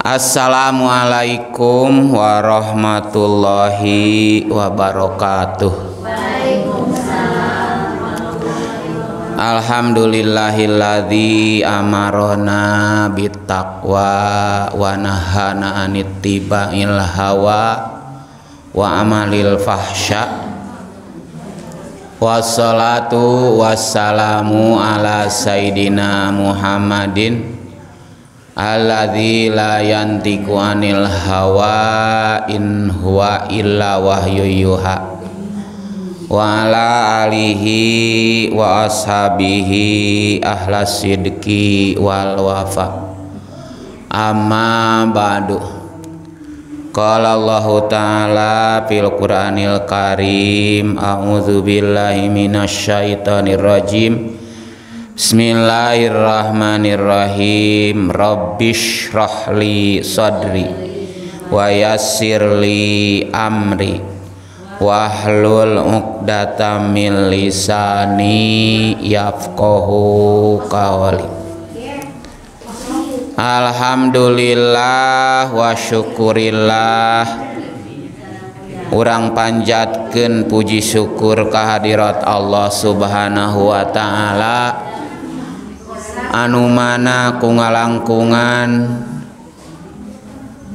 Assalamualaikum warahmatullahi wabarakatuh. Alhamdulillahilladzi amarona bitaqwa wa nahana anittiba'il hawa wa amalil fahsya. Wassalatu wassalamu ala Sayyidina Muhammadin Alladzi la yantiqu anil hawa in huwa illa wahyu yuha. Wa ala alihi wa ashabihi ahlas sidqi wal wafa. Amma ba'du. Qala Allah Ta'ala fil Qur'anil Karim A'udzu billahi minasyaitonir rajim Bismillahirrahmanirrahim. Rabbish rahli sadri wa yassirli amri wahlul 'uqdatam min lisani yafqahu qawli. Alhamdulillah wa syukurillah. Urang panjatkeun puji syukur kehadirat Allah Subhanahu wa taala anu mana ku ngalangkungan.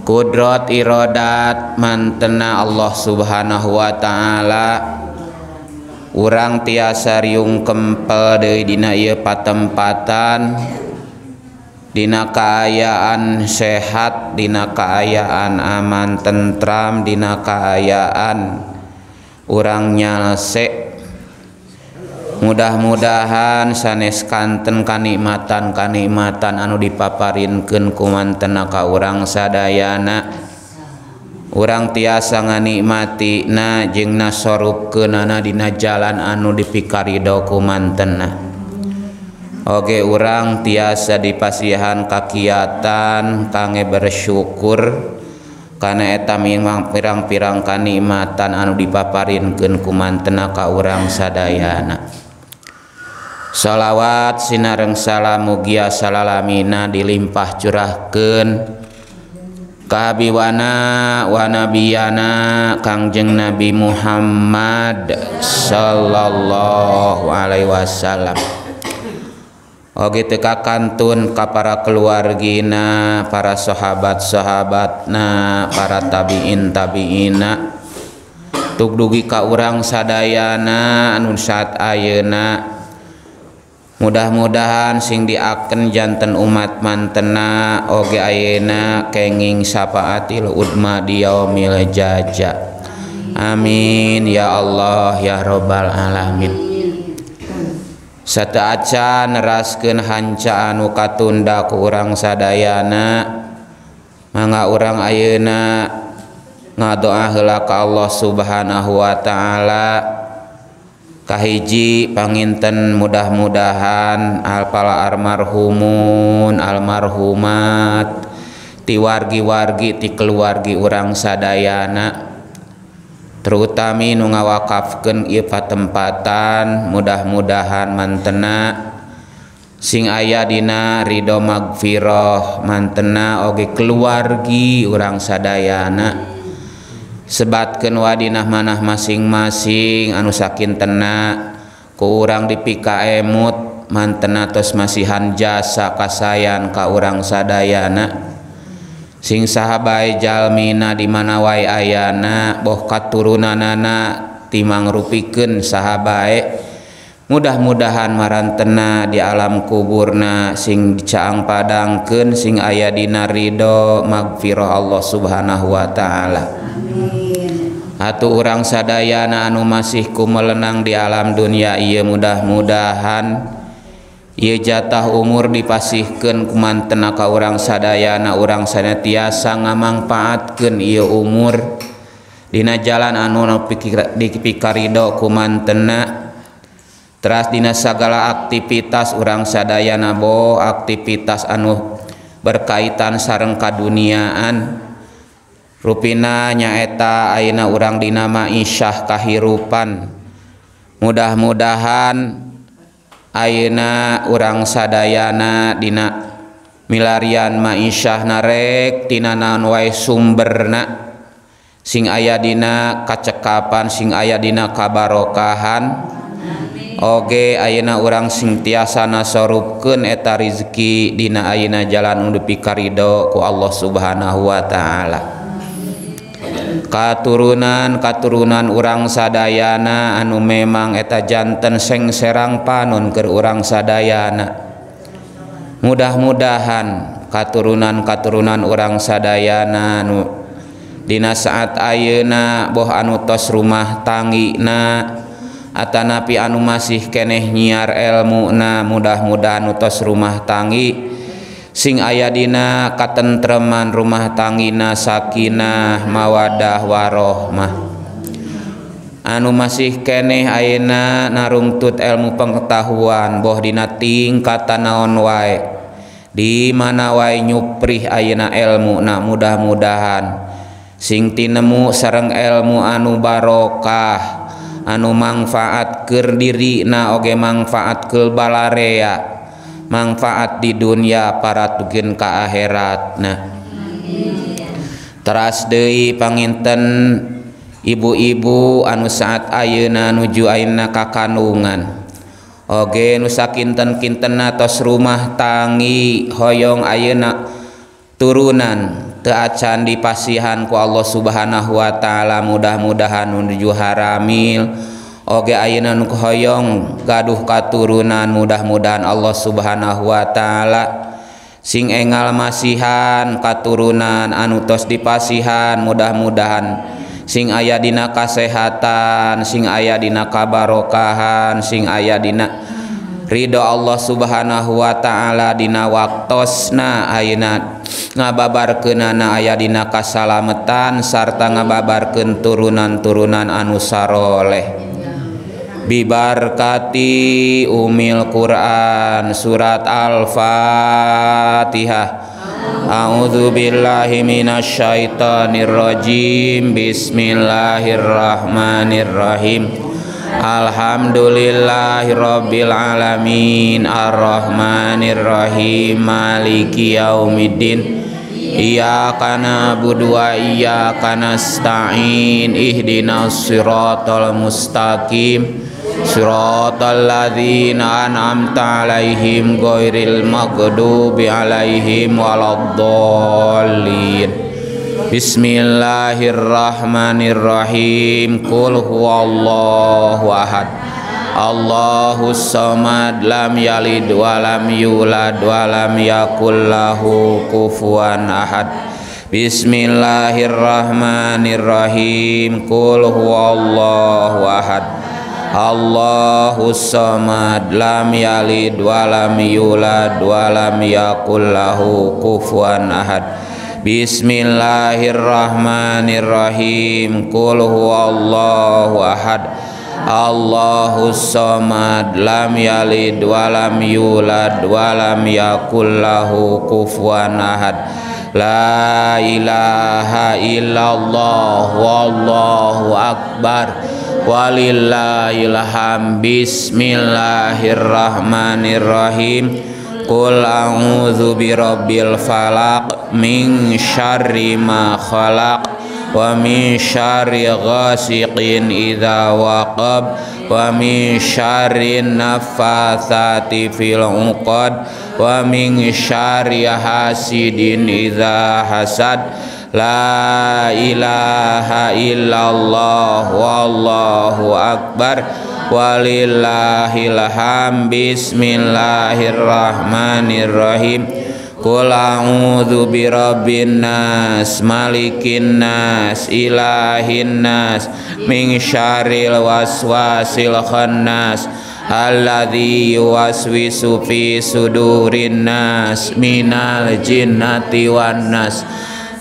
Kudrot irodat mantena Allah subhanahu Wa ta'ala. Urang tiasa riung kempel deui dina ieu patempatan. Dina kaayaan sehat dina kaayaan aman tentram dina kaayaan urang nyalse mudah-mudahan sanes kanten kanikmatan kanikmatan anu dipaparinkeun kumanten ka urang sadayana urang tiasa nganikmati na jeung nasorup dina jalan anu dipikarido kumantena Oge urang tiasa dipasihan kakiatan kangge bersyukur karena eta memang pirang-pirang kanikmatan anu dipaparinkeun kumantena ka urang sadayana. sholawat Sinareng salam mugia salalamina dilimpah curahken kabiwana wanabiana Kangjeng Nabi Muhammad Sallallahu Alaihi Wasallam. Oge teka kantun ka para keluargina para sahabat-sahabatna para tabiin tabiina. Tugdugi ka urang sadayana anun saat ayeuna. mudah-mudahan sing diaken jantan umat mantena oge ayeuna kenging syafaatil udma di yaumil jaja. amin. Ya Allah ya robbal alamin. Sata aca neraskeun hanca anu katunda ku urang sadayana mangga urang ayeuna ngadoa heula ka Allah subhanahu wa ta'ala. kahiji panginten mudah-mudahan alpala almarhumun almarhumat tiwargi-wargi ti keluargi urang sadayana terutami nu ngawakafkeun ieu patempatan mudah-mudahan mantena. Sing aya dina ridho magfirah mantena oge keluargi urang sadayana. sebatkan wadinah manah masing-masing anu sakin tena. Kurang dipika emut mantena tos masihan jasa kasayan ka urang sadayana. Sing sahabai jalmina di mana wai ayana boh katurunanana timang rupikeun sahabae. mudah-mudahan marantena di alam kuburna sing dicaang padangken sing ayah dina Ridho magfirah Allah subhanahu Wa ta'ala. Atuh orang sadayana anu masih melenang di alam dunia ia mudah-mudahan ia jatah umur dipasihkan kuman tenaka orang sadayana orang sanatiasa tiasa ngamangfaatkan ia umur. Dina jalan anu dipikaridho kuman tenak teras dina segala aktivitas urang sadayana bo aktivitas anu berkaitan sareng kaduniaan. Rupina nyaeta Aina urang dinama Isyah kahirupan. Mudah-mudahan ayeuna urang sadayana Dina milarian Maisyah narek Tinanan wae sumberna. Sing aya dina kacekapan sing aya dina kabarokahan. Oge ayeuna urang sing tiasa nasorupkeun eta rizki dina ayeuna jalan nu dipikarido ku Allah Subhanahu wa taala. Katurunan-katurunan urang sadayana anu memang eta janten seng serang panon keur urang sadayana. mudah-mudahan katurunan-katurunan urang sadayana anu Dina saat ayeuna boh anu tos rumah tangina, Atanapi anu masih keneh nyiar elmuna mudah-mudahan utos rumah tangi. Sing ayadina katentreman rumah tangina sakinah mawadah warohmah anu masih keneh ayeuna narungtut ilmu pengetahuan boh dina tingkatan naon wae. Di mana wae nyuprih ayeuna ilmu na mudah-mudahan. Sing tinemu sareng ilmu anu barokah. anu manfaat keur diri na oge manfaat ke balarea manfaat di dunia para tugen ka akhirat nah teras Dewi panginten ibu-ibu anu saat ayeuna nuju ayeuna ka kandungan Oge nusa kinten-kinten atos rumah tangi hoyong ayeuna turunan. teacan dipasihanku Allah subhanahu Wa ta'ala mudah-mudahan menuju haramil. Oge ayean kuhoyong gaduh katurunan mudah-mudahan Allah subhanahu Wa ta'ala. Sing engal masihan katurunan anutos dipasihan mudah-mudahan sing ayadina kasehatan sing ayadina kabarokahan sing ayadina Ridho Allah subhanahu Wa ta'ala dina waktosna ayeuna ngababarkeunana aya dina kasalametan sarta ngababarkeun turunan-turunan anu saroleh. Bibarkati umil Quran surat al-fatihah. A'udzubillahiminasyaitonirrojim Bismillahirrahmanirrahim. Alhamdulillahirabbil alamin arrahmanirrahim. Maliki yaumiddin. Iyyaka na'budu wa iyyaka nasta'in. Ihdinas siratal mustaqim. Siratal ladzina an'amta 'alaihim ghairil maghdubi 'alaihim waladdallin Bismillahirrahmanirrahim. Qul huwallahu ahad. Allahus samad lam yalid wa lam yulad wa lam yakul lahu kufuwan ahad. Bismillahirrahmanirrahim. Qul huwallahu ahad. Allahus samad lam yalid wa lam yulad wa lam yakul lahu kufuwan ahad Bismillahirrahmanirrahim. Qul huwallahu ahad. Allahus samad. Lam yalid wa lam yulad wa lam yakul lahu kufuwan ahad. La ilaha illallah. Wallahu akbar. Walillahil ham Bismillahirrahmanirrahim قل أعوذ برب الفلق من شر ما خلق ومن شر غاسق إذا وقب ومن شر النفاثات في العقد ومن شر حاسد إذا حسد لا إله إلا الله والله أكبر Walillahilham Bismillahirrahmanirrahim. Qul a'udzu birabbin nas malikin nas ilahin nas min syarril waswasil khannas alladzi yuwaswisu fi sudurin nas minal jinnati wan nas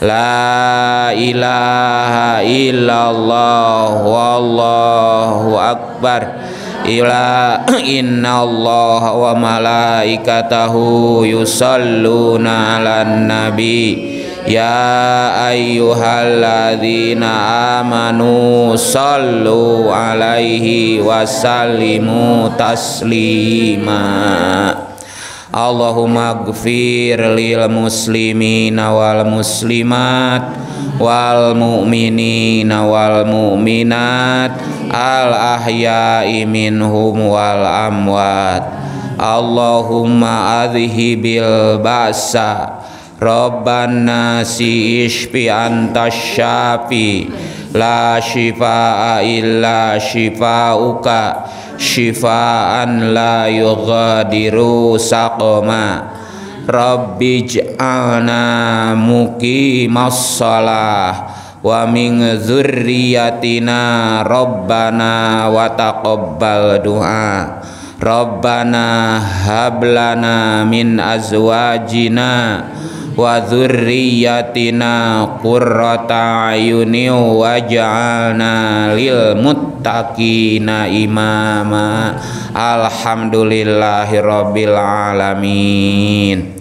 La ilaha illallah wallahu akbar. Ila Allah wa malaikatahu yusalluna 'alan nabi. Ya ayyuhalladzina amanu sallu alaihi wa sallimu taslima Allahumma gfir lil muslimina wal muslimat wal mu'minina wal mu'minat al ahya'i minhum wal amwat. Allahumma adhibil ba'sa. Rabban nasi ishfi anta syafi. La shifa'a illa shifa'uka Shifa'an la yughadiru saqma. Rabbi ja'alna muqimas salah Wa min zurriyatina Rabbana wa taqabbal du'a. Rabbana hablana min azwajina wa dzurriyyatina qurrata ayuni waj'alna lil muttaqina imama. Alhamdulillahirabbil alamin.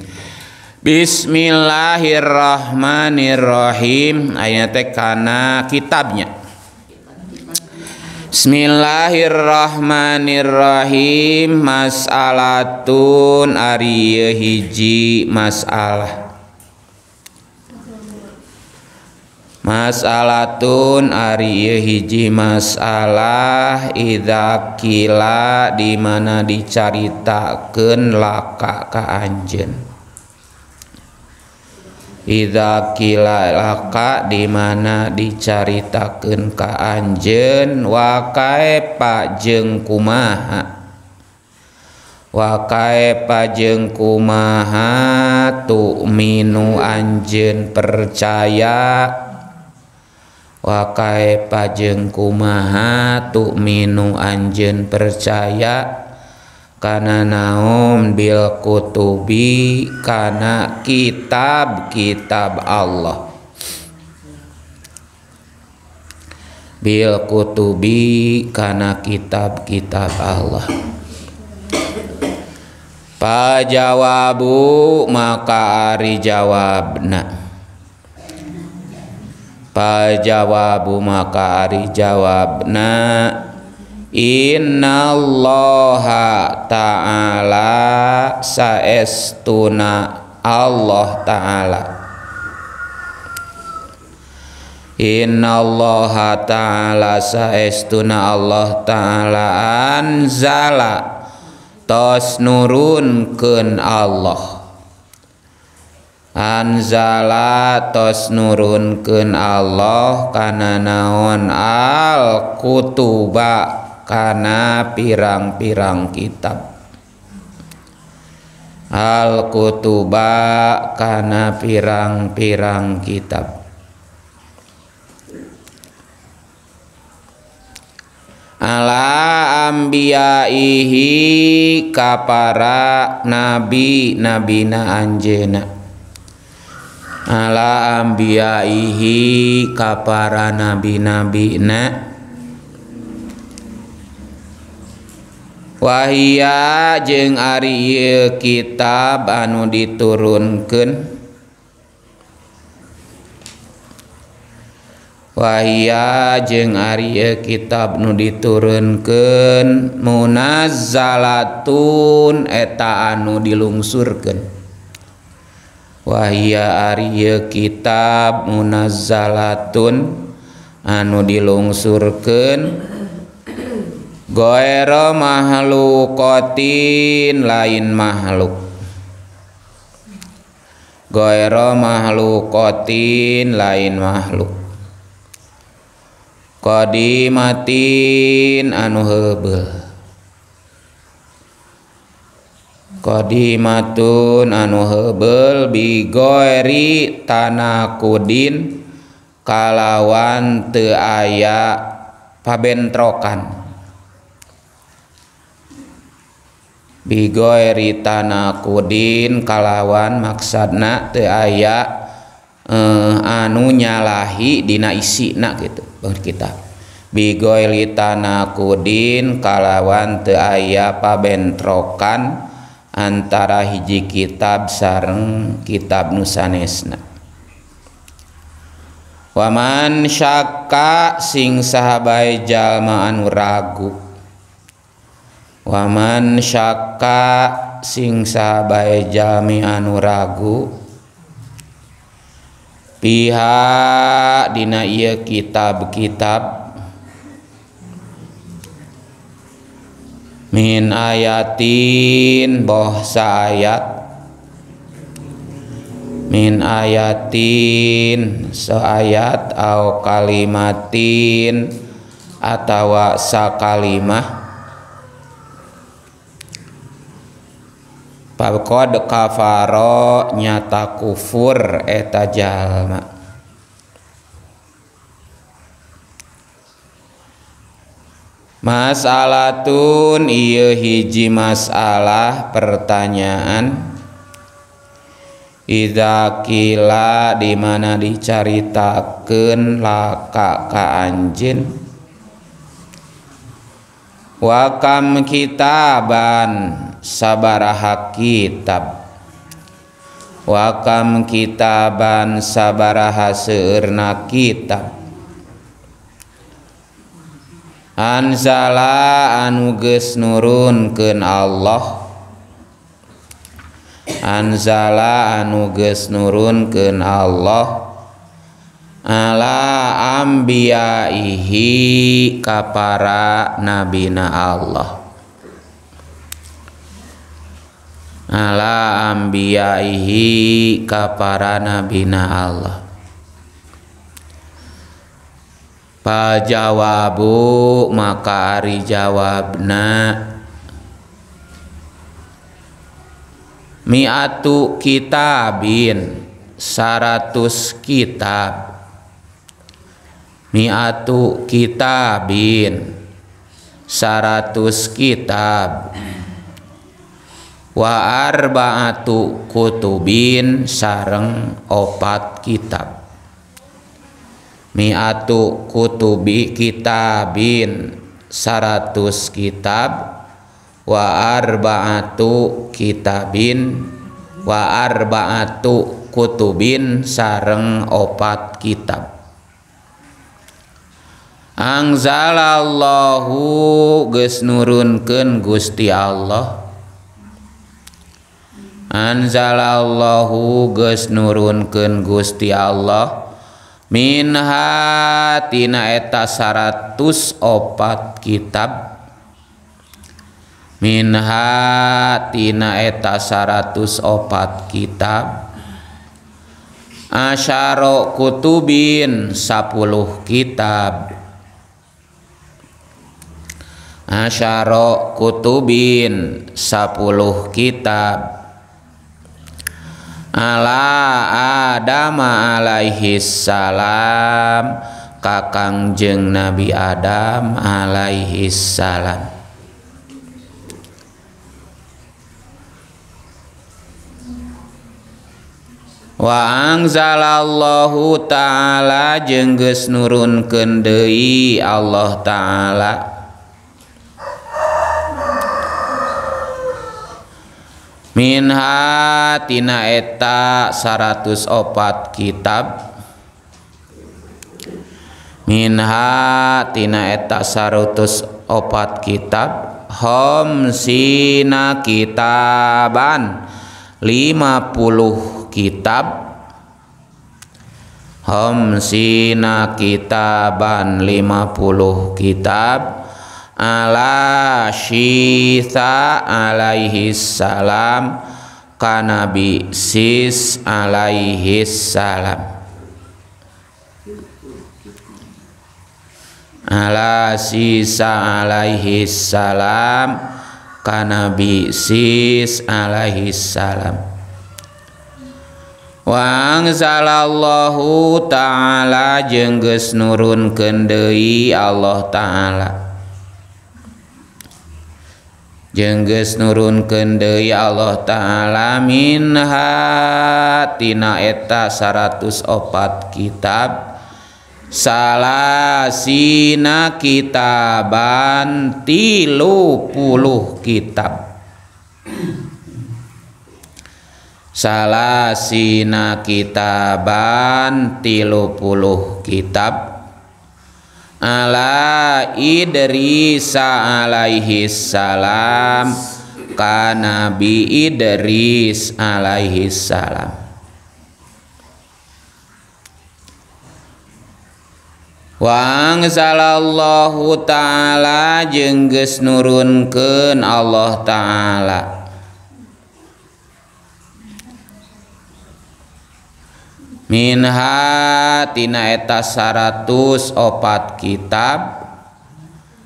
Bismillahirrahmanirrahim. Ayat kana kitabnya. Bismillahirrahmanirrahim. Mas'alatun ari masalah Masalaun Ari hiji masalah Iidakila dimana dicaritaken laka keanjen Iidakila laka dimana dicaritaken keanjen wakae Pakjeng kumaha Wakae pajeng kumaha tu minu anjen percaya wakai pajeng kumaha tu minu anjen percaya. Karena naum bil kutubi karena kitab kitab Allah. Bil kutubi karena kitab kitab Allah. Pajawabu maka ari jawabna Pajawabu maka ari jawabna. Innallaha ta'ala saestuna Allah ta'ala. Innallaha ta'ala saestuna Allah ta'ala anzala. Tos nurunkeun Allah Anzala tos nurunkeun Allah kana naon? Al kutuba kana pirang-pirang kitab. Al kutuba kana pirang-pirang kitab. Ala ambiyaihi kapara nabi nabina anjena ala ambiyaihi kapara nabi-nabina wahia jeung Ari kitab anu diturunkan wahia jeung Ari kitab nu diturunkan munazzalatun eta anu dilungsurkan Wahia Arya kitab munazzalatun anu dilungsurken goero makhlukotin lain makhluk. Goero makhlukotin lain makhluk. Kodimatin anu hebel qadimatun anu hebel bigoeri tanakudin kalawan teu aya pabentrokan. Bigoeri tanakudin kalawan maksadna teu aya eh, anu nyalahi dina isina gitu kita. Bigoeri tanakudin kalawan teu aya pabentrokan antara hiji kitab sareng kitab nusanesna. Waman syaka sing sahabai jalma anu ragu. Waman syaka sing sahabai jalmi anu ragu. Pihak dina ieu kitab-kitab min ayatin boh ayat min ayatin seayat au kalimatin atawa sakalimah. Faqad kafaro nyata kufur eta jalma Masalatun ieu hiji masalah pertanyaan. Ida kila di mana dicaritakeun laka ka anjeun? Wakam kitaban sabaraha kitab. Wakam kitaban sabaraha seurna kitab Anzala anuges nurunken Allah. Anzala anuges nurunken Allah. Ala ambiyaihi kapara nabina Allah. Ala ambiyaihi kapara nabina Allah. Pajawabu maka ari jawabna. Miatu kitabin saratus kitab. Miatu kitabin saratus kitab. Wa arbaatu kutubin sareng opat kitab miatu kutubi kitabin. Saratus kitab. Wa arba'atu kitabin. Wa arba'atu kutubin. Sareng opat kitab. Angzalallahu geus nurunkeun Gusti Allah. Anzalallahu geus nurunkeun Gusti Allah minhatina eta 100 opat kitab. Minhatina eta 100 opat kitab. Asyaro kutubin 10 kitab. Asyaro kutubin 10 kitab ala Adam alaihi salam. Kakang jeng Nabi Adam alaihi salam. Wa angzalallahu ta'ala jeung geus nurunkeun deui Allah taala minha tina eta 104 kitab. Minha tina eta 104 kitab. Hom sina kitaban 50 kitab. Homsina kitaban 50 kitab ala syitha alaihi salam kanabi sis alaihi salam. Ala sisa alaihi salam kanabi sis alaihi salam. Wangzalallahu ta'ala jengges nurun kendei Allah ta'ala jengges nurun kendei Allah ta'ala minha tina eta 104 kitab. Salasina kitaban tilu puluh kitab. Salasina kitaban tilu puluh kitab ala Idrisa alaihi salam. Ka Nabi Idris alaihi salam. Wang sallallahu ta'ala jengges nurunkeun Allah ta'ala Minha tina eta saratus opat kitab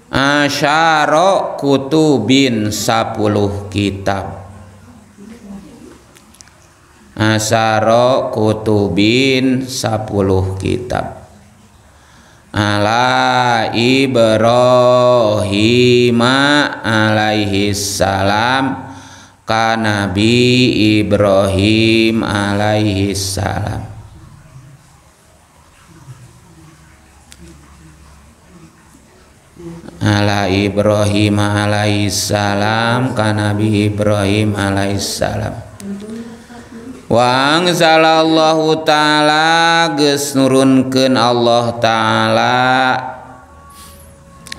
Asyara kutubin sapuluh kitab. Asyara kutubin sapuluh kitab. Ala Ibrahim alaihi salam ka Nabi Ibrahim alaihi salam ala Ibrahim alaihi salam ka Nabi Ibrahim alaihi salam. Wang sallallahu ta'ala geus nurunkeun Allah ta'ala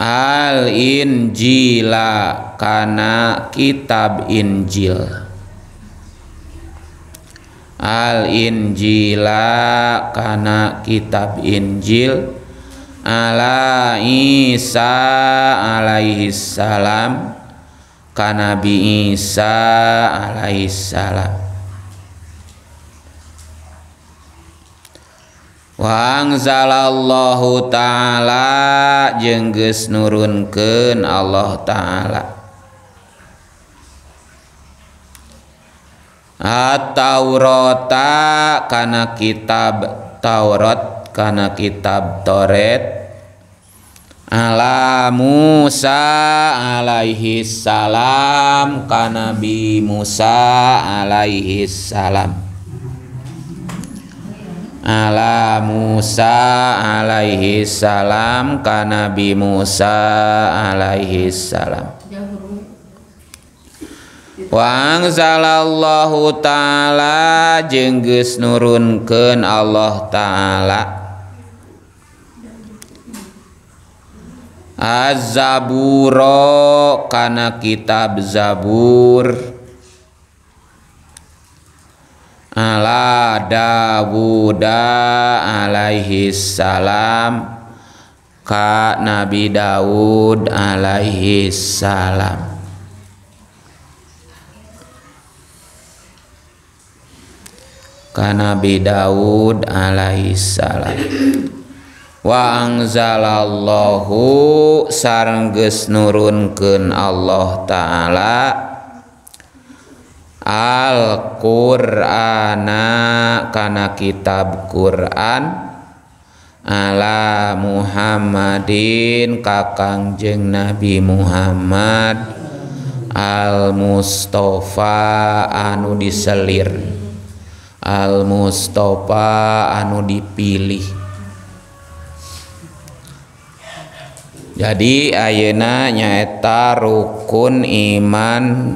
al injila kana kitab Injil. Al injila kana kitab Injil ala Isa alaihi salam. Kana Nabi Isa alaihi salam. Wangzalallahu ta'ala jengges nurunkeun Allah ta'ala. At-Taurata kana kitab Taurat kana kitab Toret ala Musa alaihi salam. Kana Nabi Musa alaihi salam. Ala Musa alaihi salam. Ka Nabi Musa alaihi salam. Wang sallallahu ta'ala. Jengges nurunkeun Allah ta'ala Az-Zaburo kana kitab Zabur. Ala Dawud alaihi salam ka Nabi Daud alaihi salam. Ka Nabi Daud alaihi salam wa anzalallahu sareng geus nurunkeun Allah taala. Al-Qur'ana kana kitab Quran ala Muhammadin kakang jeng Nabi Muhammad. Al Mustafa anu diselir. Al Mustafa anu dipilih jadi ayeuna nyaeta rukun iman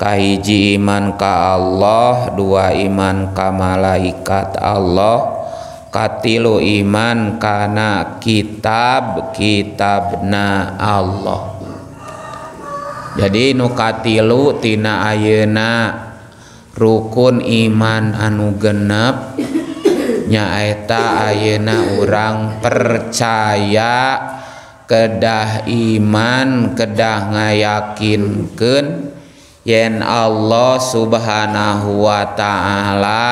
kahiji iman ka Allah dua iman ka malaikat Allah katilu iman kana kitab kitabna Allah. Jadi nu katilu tina ayeuna rukun iman anu genep nyaeta ayeuna urang percaya kedah iman kedah ngayakinkeun yen Allah subhanahu Wa Ta'ala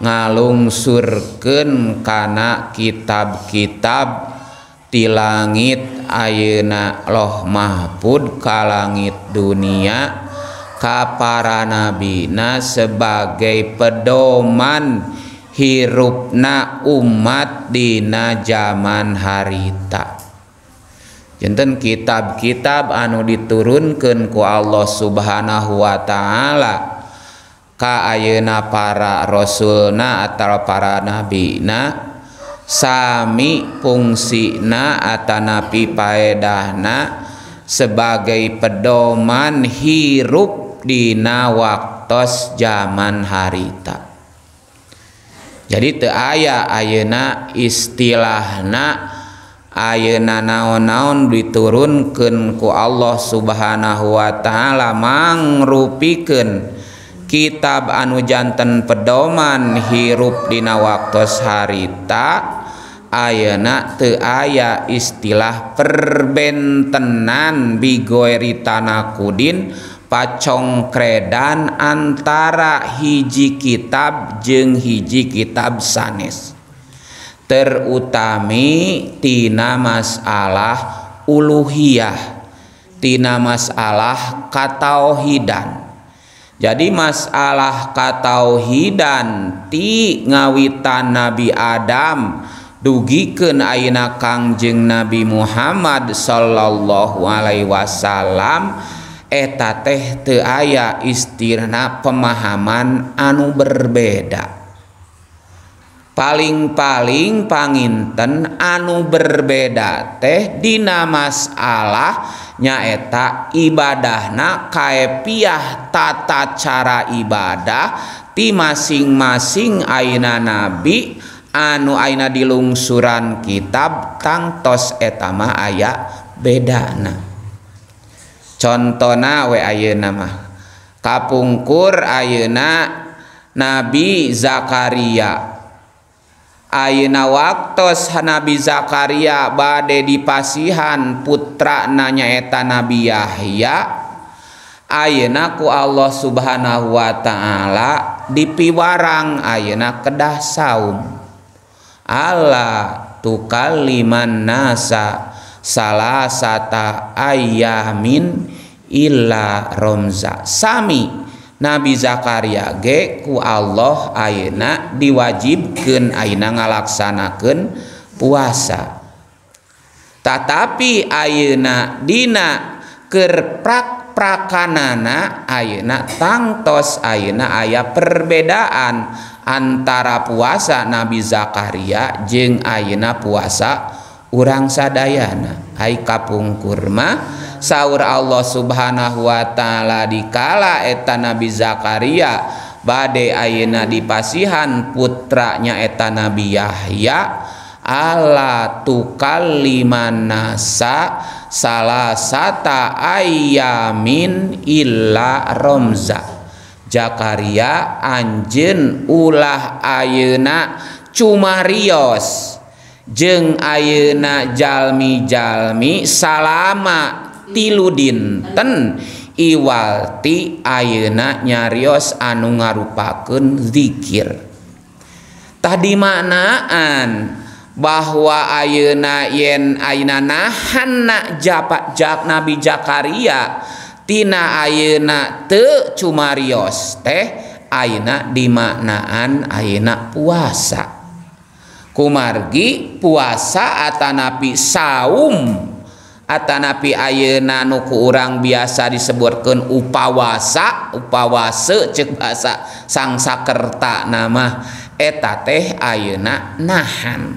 ngalungsurken kana kitab-kitab di langit ayeuna loh mahpud ka langit dunia kapara nabina sebagai pedoman hirupna umat dina zaman harita jenten kitab-kitab anu diturunkan ku Allah subhanahu Wa ta'ala ka ayeuna para rasulna atau para nabina sami fungsina atanapi paedahna sebagai pedoman hirup dina waktos zaman harita. Jadi teu aya ayeuna istilahna ayeuna naon-naon diturunkeun ku Allah subhanahu Wa ta'ala mangrupikeun kitab anu janten pedoman hirup dina waktos harita ayeuna teu aya istilah perbentenan bigoeri tanakudin pacongkredan antara hiji kitab jeung hiji kitab sanes. terutami tina masalah uluhiyah. Tina masalah katauhidan. Jadi masalah katauhidan ti ngawitan Nabi Adam dugiken aina Kangjeng Nabi Muhammad Shallallahu Alaihi Wasallam eta teh te aya istirna pemahaman anu berbeda. paling-paling panginten anu berbeda teh dina masalah nyaeta ibadahna kaepiah tata cara ibadah ti masing-masing Aina nabi anu Aina dilungsuran kitab tangtos etama aya bedana. Contohna we ayeuna mah kapungkur ayeuna Nabi Zakaria. Ayeuna waktos Nabi Zakaria bade dipasihan putra nanyaeta Nabi Yahya Ayeuna ku Allah Subhanahu wa taala dipiwarang ayeuna kedah saum. Allah tukaliman nasa salasata ayamin illa romza. Sami Nabi Zakaria ge ku Allah ayeuna diwajibkeun ayeuna ngalaksanakeun puasa. Tetapi ayeuna dina keur prakanana ayeuna tangtos ayeuna aya perbedaan antara puasa Nabi Zakaria jeung ayeuna puasa urang sadayana. Hay kapungkur mah sahur Allah subhanahu Wa ta'ala dikala eta Nabi Zakaria badai ayeuna dipasihan putranya eta Nabi Yahya Allah tukal lima nasa salah sata ayamin illa romza. Zakaria anjen ulah ayeuna cumarios jeng ayeuna jalmi-jalmi salama tilu dinten iwalti ayeuna nyarios anu ngarupakeun zikir. Tadi maknaan bahwa ayeuna yen ayeuna nahan na japak jak Nabi Zakaria tina ayeuna teu cumarios teh ayeuna dimaknaan ayeuna puasa. Kumargi puasa atanapi saum. Atanapi ayeuna nuku urang biasa disebutkan upawasa upawase cek bahasa sangsakerta nama. Eta teh ayeuna nahan.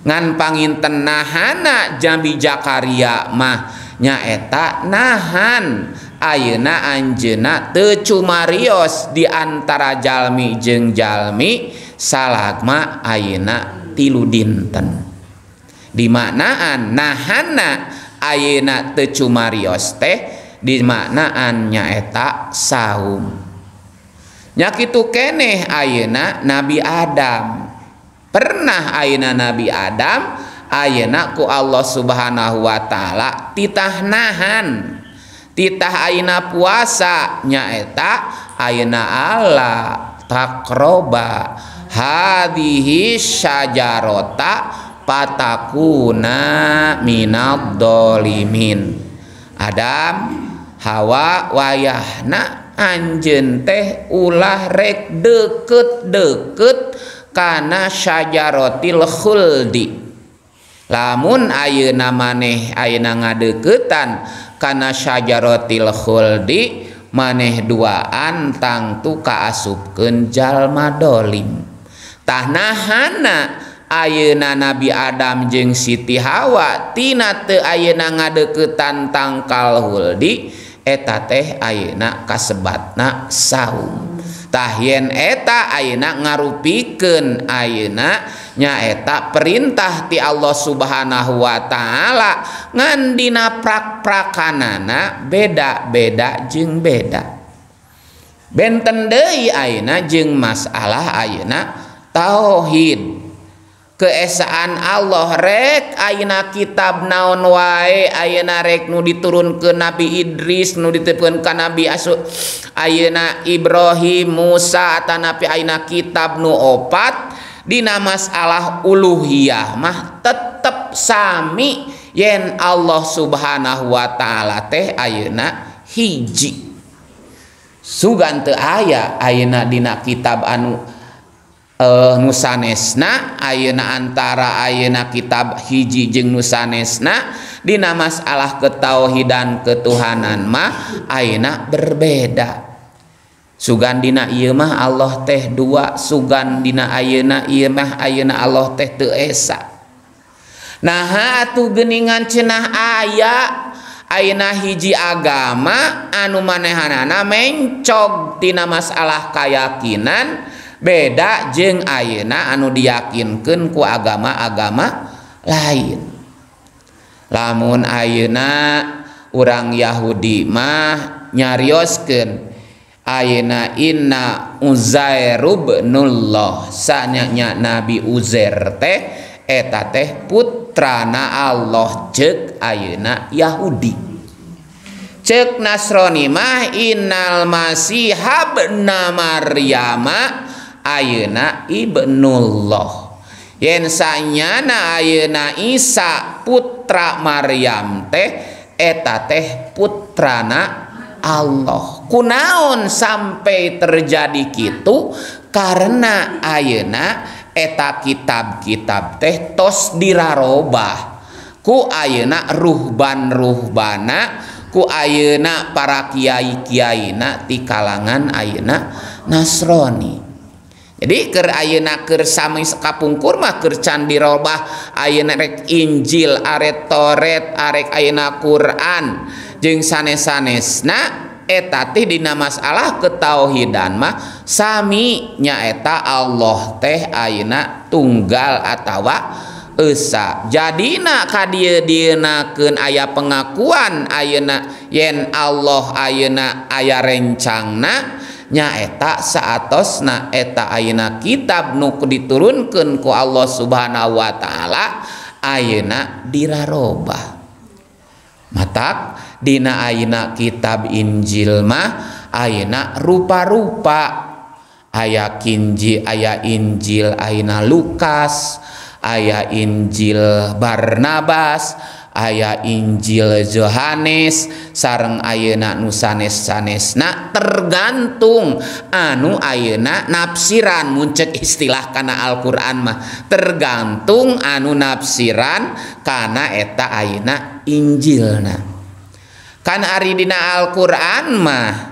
Ngan panginten nahana jambi Jakaria mah nyaeta nahan. Ayeuna anjeuna teu cumarios di antara jalmi jeung jalmi salagma ayeuna tilu dinten dimaknaan nahana ayeuna teu cumarios teh dimaknaan nyaeta saum. Nya kitu keneh ayeuna Nabi Adam. Pernah ayeuna Nabi Adam ayeuna ku Allah Subhanahu wa taala titah nahan. Titah ayeuna puasa nyaeta ayeuna Allah takroba. Hadhihi syajarota patakuna minad dolimin. Adam Hawa wayahna anjen teh ulah rek deket-deket kana syajarotil khuldi. Lamun ayeuna maneh ayeuna ngadeukeutan kana syajarotil khuldi maneh duaan tangtu kaasupkeun jalma dolim. Tahnahana Ayeuna Nabi Adam jeung Siti Hawa tina teu ayeuna ngadeukeutan tangkal Huldi. Eta teh ayeuna kasebatna saum. Tah yen eta ayeuna ngarupiken ayeuna nyaeta perintah ti Allah subhanahu Wa ta'ala. Ngandina prakprakanana beda-beda jeung beda. Benten deui ayeuna jeung masalah ayeuna tauhid. keesaan Allah rek. Aina kitab naon wae? Ayeuna rek nu diturun ke Nabi Idris nu ditepun ke Nabi Asu Ayeuna Ibrahim Musa atau Nabi Aina kitab nu opat. Dina masalah uluhiyah mah tetep sami yen Allah subhanahu wa ta'ala teh ayeuna hiji. Sugan teu aya ayeuna dina kitab anu uh, nusanesna ayeuna antara ayeuna kitab hiji jeung nusanesna dina masalah ketauhidan ketuhanan mah ayeuna berbeda. Sugandina ieu mah Allah teh dua sugandina ayeuna ieu mah ayeuna Allah teh teu esa. Nah atuh geningan cenah aya ayeuna hiji agama anu manehanana mencog tina masalah kayakinan beda jeung ayeuna anu diyakinkan ku agama-agama lain. Lamun ayeuna orang Yahudi mah nyarioskeun ayeuna inna uzairubnullah sanyanya Nabi Uzair teh eta teh putrana Allah cek ayeuna Yahudi. Cek Nasrani mah innal masih habna Maryama ayeuna Ibnullah. Yen sanyana ayeuna Isa putra Maryam teh eta teh putrana Allah. Kunaon sampai terjadi gitu karena ayeuna eta kitab-kitab teh tos dirarobah. Ku ayeuna ruhban-ruhbana ku ayeuna para kiai-kiaina di kalangan ayeuna Nasrani. jadi ker ayeuna keur sami kapungkur mah keur can dirobah ayeuna rek Injil arek Toret arek ayeuna Quran. Jeung sanes-sanesna eta teh dina masalah ketauhidan mah sami nyaeta Allah teh ayeuna tunggal atawa esa. Jadina kadieu dienakeun aya pengakuan ayeuna yen Allah ayeuna aya rencangna nyaeta saatos na eta ayeuna kitab nu diturunkeun ku Allah subhanahu Wa ta'ala ayeuna diraroba. Matak Dina ayeuna kitab Injil mah ayeuna rupa-rupa. Aya Kinji aya Injil ayeuna Lukas aya Injil Barnabas aya Injil Yohanes sareng ayeuna nu sanes-sanesna tergantung anu ayeuna nafsiran muncek istilah kana Alquran mah. Tergantung anu nafsiran kana eta ayeuna Injilna. Kan aridina Alquran mah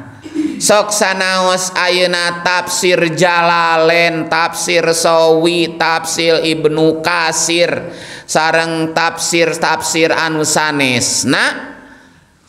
sok sanaos ayeuna tafsir Jalalain tafsir Sawi tafsir Ibnu Kasir sarang tafsir-tafsir anu sanesna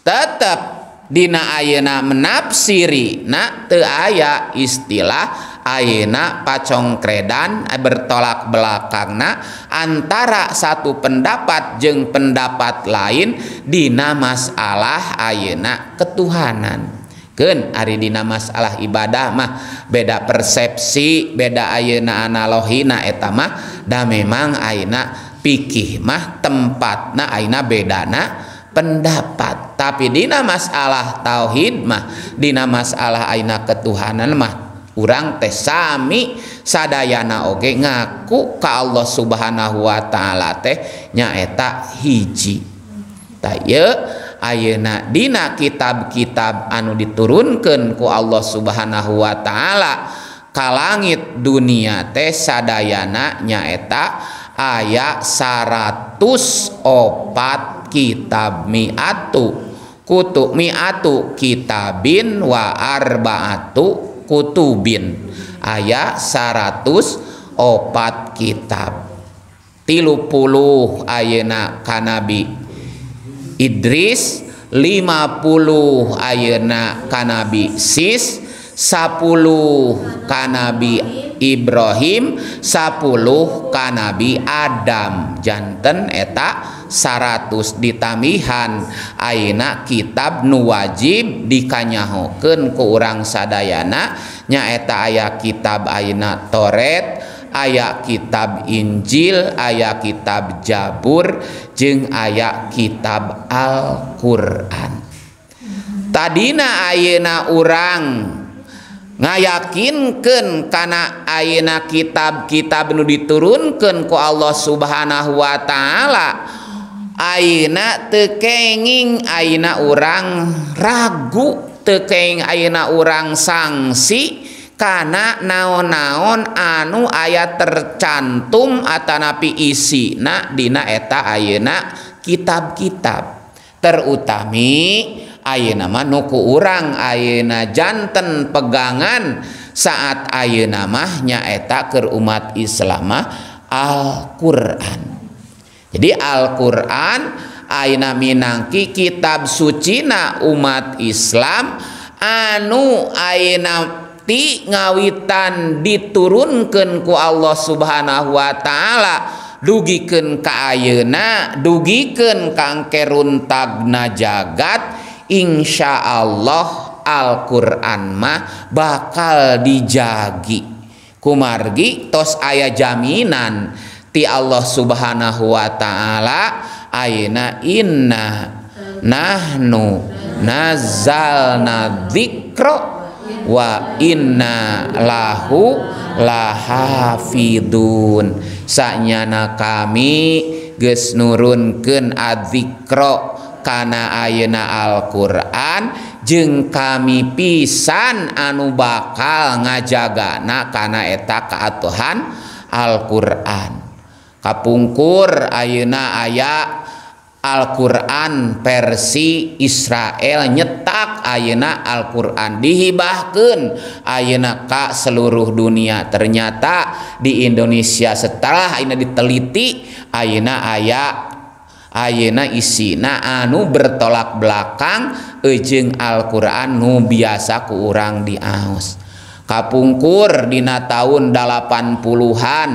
tetap dina ayeuna menafsiri na teu aya istilah ayeuna pacongkredan bertolak belakangna antara satu pendapat jeung pendapat lain dina masalah ayeuna ketuhanan ken Ari Dina masalah ibadah mah beda persepsi beda ayeuna analogina etamah da memang Aina pikih mah tempat nah Aina bedana pendapat tapi Dina masalah tauhid mah Dina masalah Aina ketuhanan mah urang teh sami sadayana oge ngaku ka Allah Subhanahu wa taala teh nyaeta hiji. Ta Ayeuna Dina kitab-kitab anu diturunkan ku Allah subhanahu Wa ta'ala. Ka langit dunia teh sadayana nyaeta aya 100 opat kitab miatu. Kutu miatu kitabin wa arbaatu kutubin. Aya 100 opat kitab. Tilu puluh ayeuna kanabi. Idris 50 ayeuna kanabi sis 10 kanabi Ibrahim 10 kanabi Adam. Jantan eta 100 ditamihan. Aina kitab nu wajib dikanyahoken ke urang sadayana nyaeta aya kitab aina Toret aya kitab Injil aya kitab Jabur jeung aya kitab Alquran. Tadina Ayeuna urang ngayakinkeun karena ayeuna kitab-kitab nu diturunkan ku Allah subhanahu Wa ta'ala. Aina tekenging aina orang ragu tekeng ayeuna orang sanksi karena naon-naon anu ayat tercantum Atanapi isi na Dina eta ayeuna kitab-kitab. Terutami ayenama nuku urang ayeuna jantan pegangan saat ayenamahnya eta ke umat Islamah Alquran. Jadi Alquran Aina Minangki kitab Sucina umat Islam anu Aina mati ngawitan diturunkan ku Allah subhanahu Wa ta'ala. Dugiken kayeuna dugiken kangkerun tagna jagat. Insya Allah Alquran mah bakal dijagi. Kumargi tos ayah jaminan ti Allah subhanahu Wa ta'ala aina inna nahnu nazalna dzikra wa inna lahu lahafidun. Sanyana kami geus nurunkeun adzikra kana ayeuna Alquran jeung kami pisan anu bakal ngajagana kana eta kaatuhan Alquran. Kapungkur ayeuna aya Alquran versi Israel nyetak ayeuna Alquran dihibahkan ayeuna Ka seluruh dunia ternyata di Indonesia setelah ini diteliti ayeuna aya Ayeuna isina anu bertolak belakang ejeng Alquran nu biasa ku urang di aus kapungkur dina tahun 80-an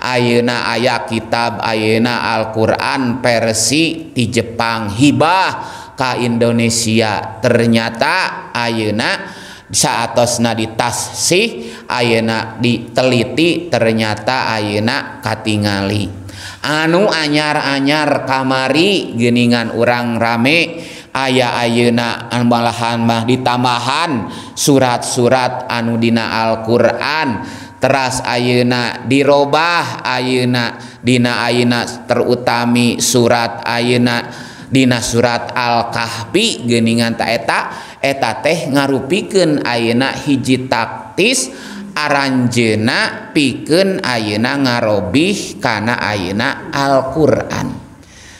Ayeuna aya kitab Ayeuna Alquran versi di Jepang. Hibah ka Indonesia. Ternyata Ayeuna saatosna ditasih Ayeuna diteliti ternyata Ayeuna katingali. Anu anyar-anyar kamari geningan urang rame aya ayeuna malahan mah ditambahan surat-surat anu dina Al-Qur'an. teras ayeuna dirobah ayeuna dina ayeuna terutami surat ayeuna dina surat al-kahfi geningan ta eta eta teh ngarupikeun ayeuna hiji taktis aranjena pikeun ayeuna ngarobih kana ayeuna Al-Qur'an.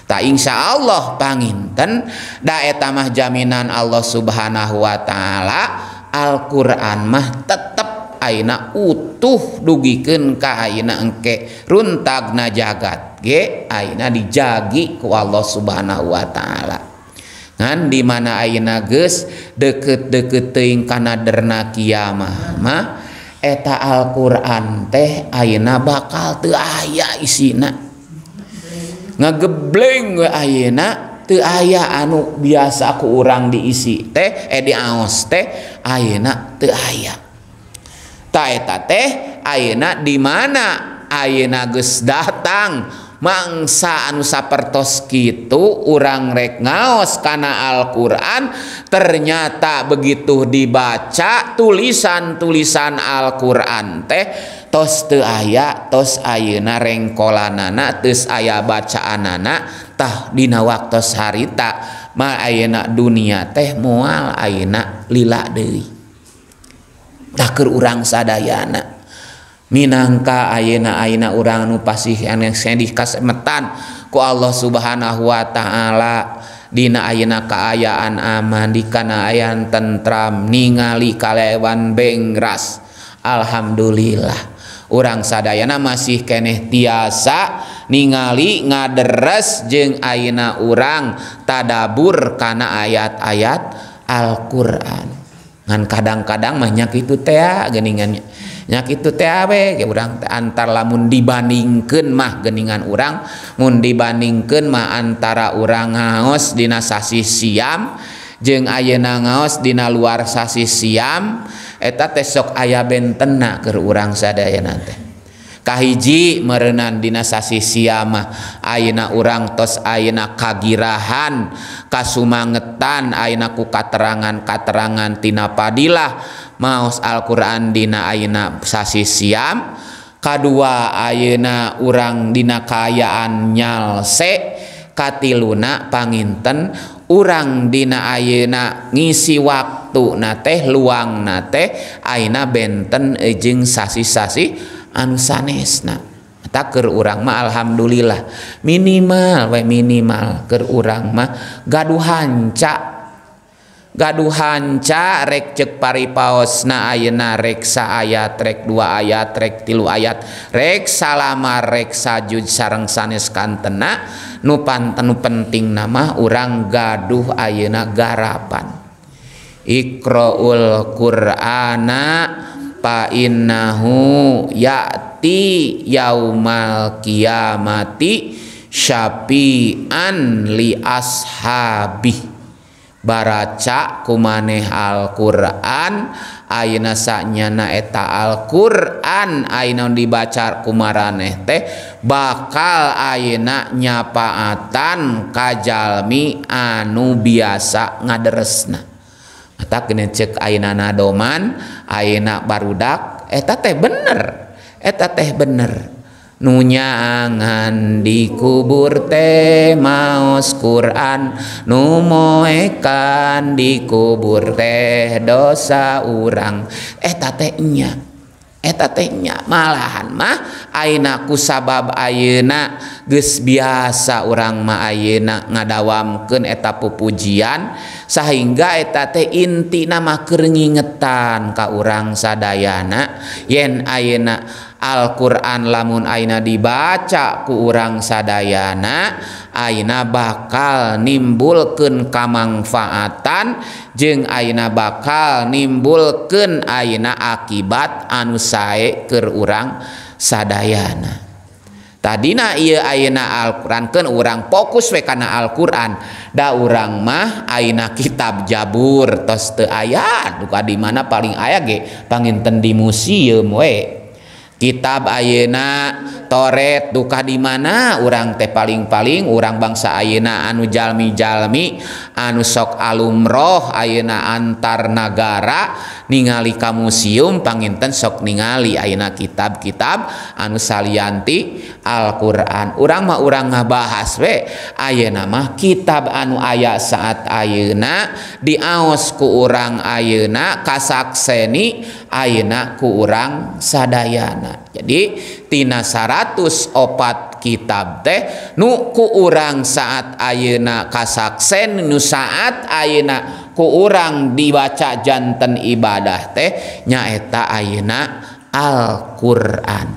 Tak insya Allah panginten daeta mah jaminan Allah subhanahu wa ta'ala Al-Quran mah tetap aina utuh dugiken ka aina engke runtagna jagat ge aina dijagi ku Allah subhanahu Wa ta'ala. Ngan dimana aina ges deket-deket teuing kana derna kiamah mah eta Alquran teh aina bakal teu aya isina. Ngagebleng we ayeuna aya anu biasa ku urang diisi teh eh diaos teh ayeuna teu aya. taeta teh ayeuna di mana? Ayeuna geus datang. Mangsa anu sapertos kitu urang rek ngaos kana Alquran ternyata begitu dibaca tulisan-tulisan Alquran teh tos teu aya tos ayeuna rengkolanana teus aya bacaanana tah dina waktos harita mah ayeuna dunia teh moal ayeuna lila deui. takir urang sadayana. Minangka ayeuna ayeuna urang nu pasih anu sedih kasemetan ku Allah Subhanahu wa taala. Dina ayeuna kaayaan aman di kana ayan tentram ningali kalewan bengras. Alhamdulillah. Urang sadayana masih keneh tiasa ningali ngaderes jeung ayeuna urang tadabur kana ayat-ayat Al-Qur'an. ngan kadang-kadang mahnya itu tea geningannya nyak itu TW ya urang antar lamun dibandingkan mah geningan urang. Mun dibandingkan mah antara urang ngaos dina sasi siam jeung ayeuna ngaos dina luar sasi siam. Eta teh sok aya bentena keur urang sadayana teh. kahiji merenan dinasasi siama aina urang tos aina kagirahan kasumangetan aina ku katerangan katerangan tina padilah. Maos Alquran dina aina sasi siam kadua ayeuna urang dina kaayaan nyalse katiluna panginten urang dina ayeuna ngisi waktu na teh luang na teh aina benten ejeng sasi-sasi anu sanesna. Tak keur urang mah alhamdulillah. Minimal we minimal keur urang mah gaduh hanca gaduh hanca rek cek paripaosna ayeuna rek sa ayat rek dua ayat rek tilu ayat rek salama rek sajud sareng sanes kantena. Nu panten nu penting nama urang gaduh ayeuna garapan. Iqraul Qur'ana. painnahu ya'ti yaumal kiamati syafi'an li ashabi baraca kumaneh Alquran ayeuna sanyana eta Alquran ayeuna dibaca kumaraneh teh bakal ayeuna nyapaatan kajalmi anu biasa ngaderesna. tak cek aana doman aak barudak eta teh bener eta teh bener. Nunyaangan dikubur teh maos Quran numoekan dikubur teh dosa urang. Eta tehnya eta tehnya malahan mah ainaku sabab ayeuna geus biasa urang ma ayeuna ngadawamkeun eta pupujian sehingga eta teh intina mah keur ngingetan ka urang sadayana. Yen ayeuna Alquran lamun Aina dibaca ku urang sadayana Aina bakal nimbulken kamangfaatan jeung Aina bakal nimbulken Aina akibat anu sae ke urang sadayana. Tadina ia Aina Alquran ke urang fokus we wekana Alquran. Da urang mah Aina kitab Jabur toste ayat di mana paling aya ge? Panginten di museum we. kitab Ayeuna toret duka di mana? Orang teh paling-paling orang bangsa Ayeuna anu Jalmi-jalmi anu sok alumroh Ayeuna antar negara ningali ka museum panginten sok ningali Ayeuna kitab-kitab anu salianti Alquran. Orang mah orang ngabahas we. Ayeuna mah kitab anu ayah saat Ayeuna diaos ku orang Ayeuna kasakseni ayeuna ku urang sadayana. Jadi tina 100 opat kitab teh nu ku urang saat ayeuna kasaksen nu saat ayeuna ku urang dibaca janten ibadah teh nyaeta ayeuna Alquran.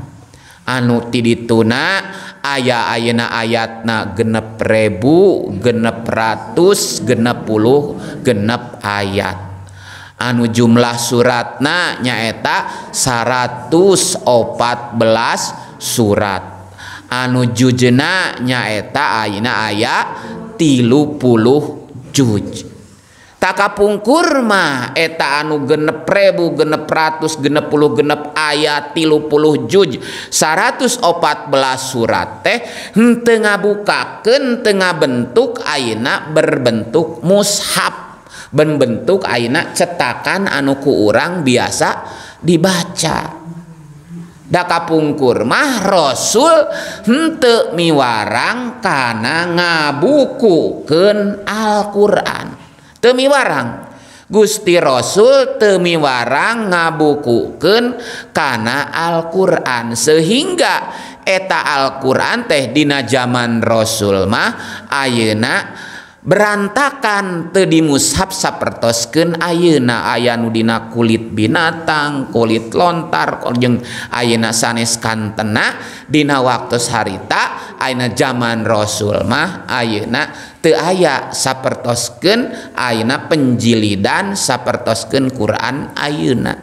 Anu tidituna aya ayeuna ayatna genep rebu genep ratus genep puluh genep ayat. anu jumlah suratna nyaeta 114 surat. Anu jujena nyaeta aina aya tilu puluh juj. Takapungkurma eta anu genep rebu genep ratus genep puluh genep ayat tilu puluh juj. 114 surat teh tengah ngabukakeun tengah bentuk aina berbentuk mushaf. Bentuk aina cetakan anuku urang biasa dibaca. Dakapungkur mah Rasul hente miwarang karena ngabukuken Alquran. Temiwarang Gusti Rasul temiwarang ngabukuken karena Alquran sehingga eta Alquran teh dina zaman Rasul mah ayeuna berantakan tedi mushab sapertoskeun ayeuna aya nu dina kulit binatang kulit lontar jeung ayeuna sanes kantena dina waktu harita ayeuna zaman Rasul mah ayeuna teu aya sapertoskeun ayeuna penjilidan sapertoskeun Quran ayeuna.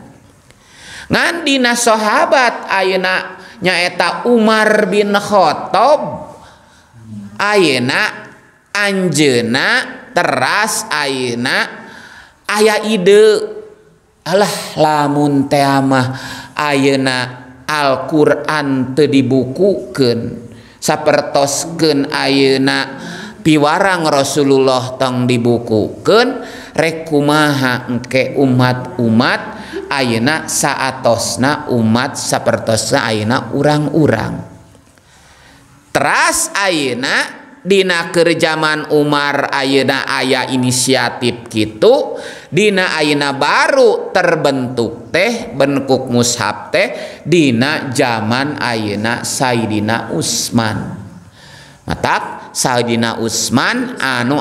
Ngan dina sahabat ayeuna nyaeta Umar bin Khattab ayeuna Anjena teras Aina aya ide. Allah lamun teamah Ayeuna Alquran te dibukuken sapertosken Ayeuna piwarang Rasulullah tong dibukuken rekumahake umat-umat Ayeuna saattosna umat sapertosna Aina urang-urang. Teras Ayeuna Dina kerjaman Umar Ayeuna aya inisiatif gitu Dina Aina baru terbentuk teh bentuk mushab teh Dina zaman Ayeuna Sayyidina Utsman mata Sayyidina Utsman anu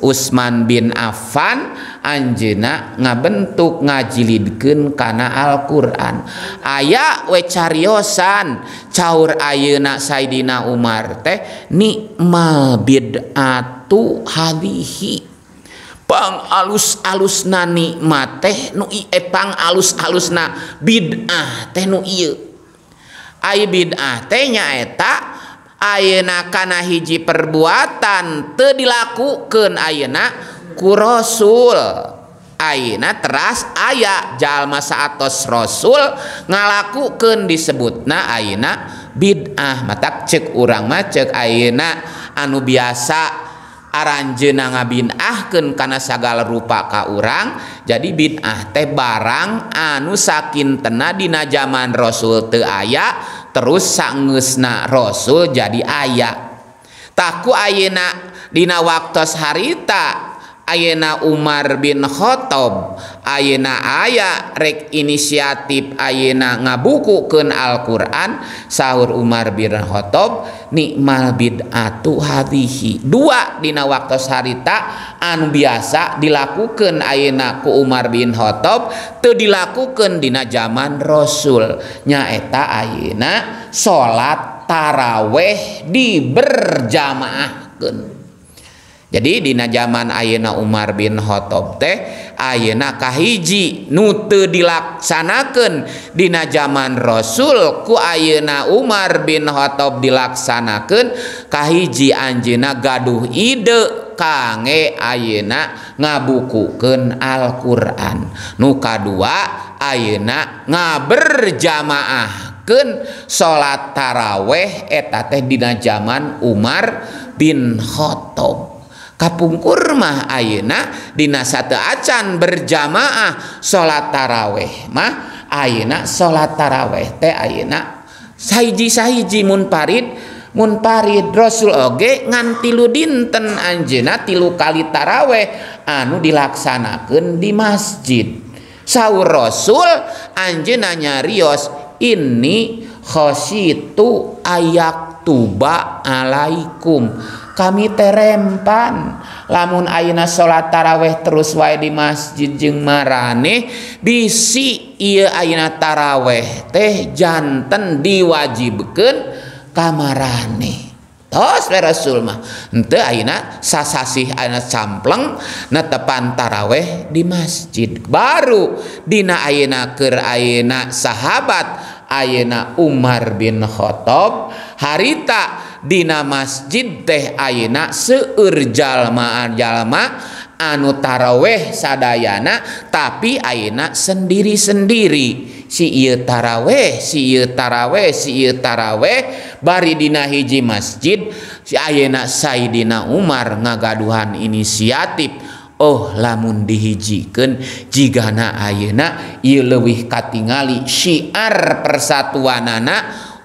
Utsman bin Affan Anjena ngabentuk ngajilidkeun kana Al-Qur'an. aya we cariosan caur ayeuna Sayyidina Umar teh nikmal bid'atu hadhihi. pang alus-alus na nikmat teh nu epang eh, alus-alus na bid'ah teh nu ieu Ai bid'ah teh nyaeta ayeuna kana hiji perbuatan teu dilakukeun ayeuna kurosul Aina teras aya jalma saatos Rasul ngalakukan disebutna Aina bid'ah mata cek urang macek Aina anu biasa. Aranjena ngabinahken karena segala rupa ka urang jadi bid'ah teh barang anu sakin tena dina zaman Rasul te aya terus sanggusna Rasul jadi ayat takku Aina Dina waktu harita Ayeuna Umar bin Khattab. Ayeuna aya rek inisiatif Ayeuna ngabukukeun Al-Qur'an. Sahur Umar bin Khattab nikmal bid'atu hadhihi. Dua dina waktos harita anu biasa dilakukan Ayeuna ku Umar bin Khattab teu dilakukan dina zaman Rasul. Nyaeta Ayeuna salat taraweh diberjamaahkeun jadi dina zaman Ayeuna Umar bin Khattab teh Ayeuna kahiji nute dilaksanakan dina zaman Rasul ku Ayeuna Umar bin Khattab dilaksanakan kahiji anjena gaduh ide kange Ayeuna ngabukukan Al-Quran. Nuka dua Ayeuna ngaberjamaahkeun salat taraweh eta teh dina zaman Umar bin Khattab. kapungkur mah ayeuna dina satu acan berjamaah salat taraweh mah ayeuna salat taraweh teh ayeuna sahiji-sahiji mun parid Rasul oge ngan tilu dinten anjeuna tilu kali taraweh anu dilaksanakeun di masjid. Sahur Rasul anjeuna nyarios ini khositu ayak tuba alaikum. kami terempan lamun Auna salat taraweh terus wae di masjid jeung mareh bisi ia ayeuna taraweh teh jantan diwajibkan kamarane tos Rasul mah. Henteu ayeuna sasasih ayeuna campleng netepan taraweh di masjid. Baru Dina ayeuna keur ayeuna sahabat ayeuna Umar bin Khattab harita Dina masjid teh ayeuna seueur jalma-jalma anu taraweh sadayana tapi ayeuna sendiri-sendiri. Si ieu taraweh, si ieu taraweh, si ieu taraweh bari dina hiji masjid si ayeuna Sayyidina Umar ngagaduhan inisiatif Oh lamun dihijikan jigana ayeuna ieu leuwih katingali syiar persatuanana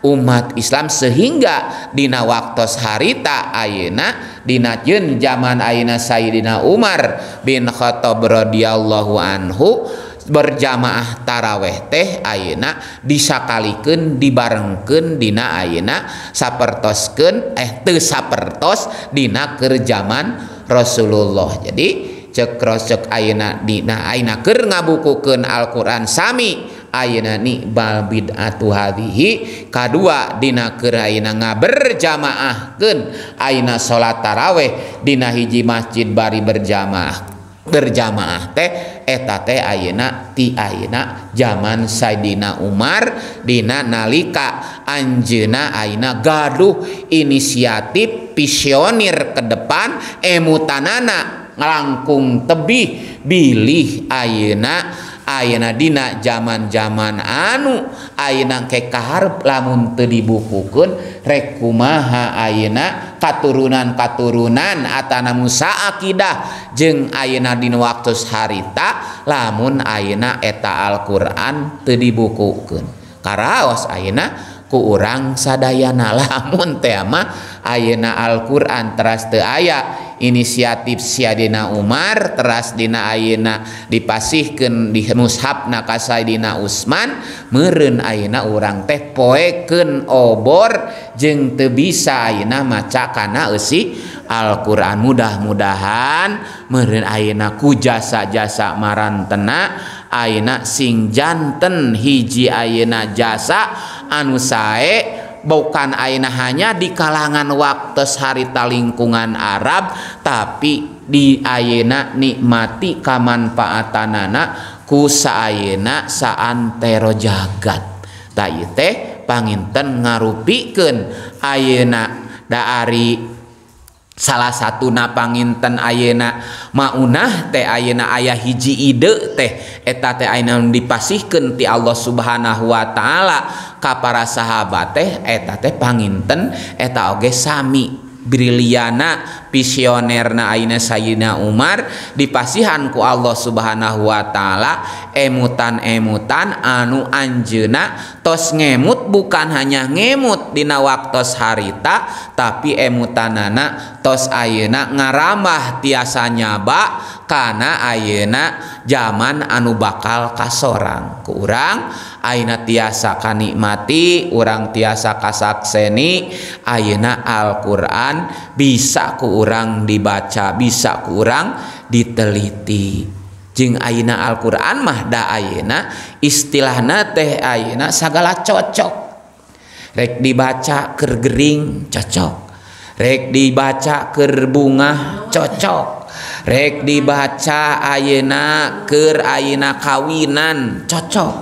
umat Islam sehingga Dina waktos harita Ayeuna Dinajen zaman Aina Sayyidina Umar bin Khattab radhiyallahu anhu berjamaah taraweh teh Ayeuna disakalikeun dibarengkeun Dina Ayeuna sapertosken eh teu sapertos Dina kerjaman Rasulullah. Jadi cek cek Ayeuna Dina ayeuna keur ngabukukeun Al-Qur'an sami. ayeunani bal bid'atu hadhihi kadua dina keur ayeuna ngaberjamaahkeun ayeuna salat tarawih dina hiji masjid bari berjamaah berjamaah teh eta teh ayeuna ti ayeuna zaman Sayyidina Umar dina nalika. Anjeuna ayeuna gaduh inisiatif visioner ke depan emutanana ngalangkung tebih bilih ayeuna Ayeuna dina zaman-zaman anu ayeuna engke kaharep lamun teu dibukukeun rek kumaha ayeuna katurunan-katurunan atana Musa akidah jeung ayeuna dina waktu harita lamun ayeuna eta Al-Qur'an teu dibukukeun. Karaos ayeuna ku urang sadayana lamun teh mah ayeuna Alquran teras teu aya inisiatif Syadina Umar teras dina ayeuna dipasihkeun di mushafna ka Sayidina Utsman meureun ayeuna urang teh poekeun obor jeung teu bisa ayeuna maca kana eusi Alquran. Mudah-mudahan meureun ayeuna ku jasa-jasa marantena ayeuna sing janten hiji ayeuna jasa anu sae bukan aina hanya di kalangan waktu harita lingkungan Arab tapi di Ayeuna nikmati kamanfaatanana kusaak saantero jagat. Tay teh panginten ngarupiken ayeak dari salah satu napanginten Ayeuna maunah teh Ayeuna ayah hiji ide teh eta teh dipasihkan ti Allah subhanahu Wa ta'ala. ka para sahabat teh eta teh panginten eta oge sami briliana. visionerna Aina Sayyidina Umar dipasihanku Allah subhanahu Wa ta'ala emutan-emutan anu Anjena tos ngemut bukan hanya ngemut dina waktos harita tapi emutanana tos ayeuna ngaramah tiasa nyaba karena ayeuna zaman anu bakal kasorang. Ku urang Aina tiasa kanikmati urang tiasa kasakseni Ayeuna Alquran bisa ku kurang dibaca bisa kurang diteliti. Jing Aina Alquran mahda Ayeuna istilahna teh Ayeuna segala cocok. Rek dibaca kergering cocok. Rek dibaca kerbunga cocok. Rek dibaca Ayeuna ker Ayeuna kawinan cocok.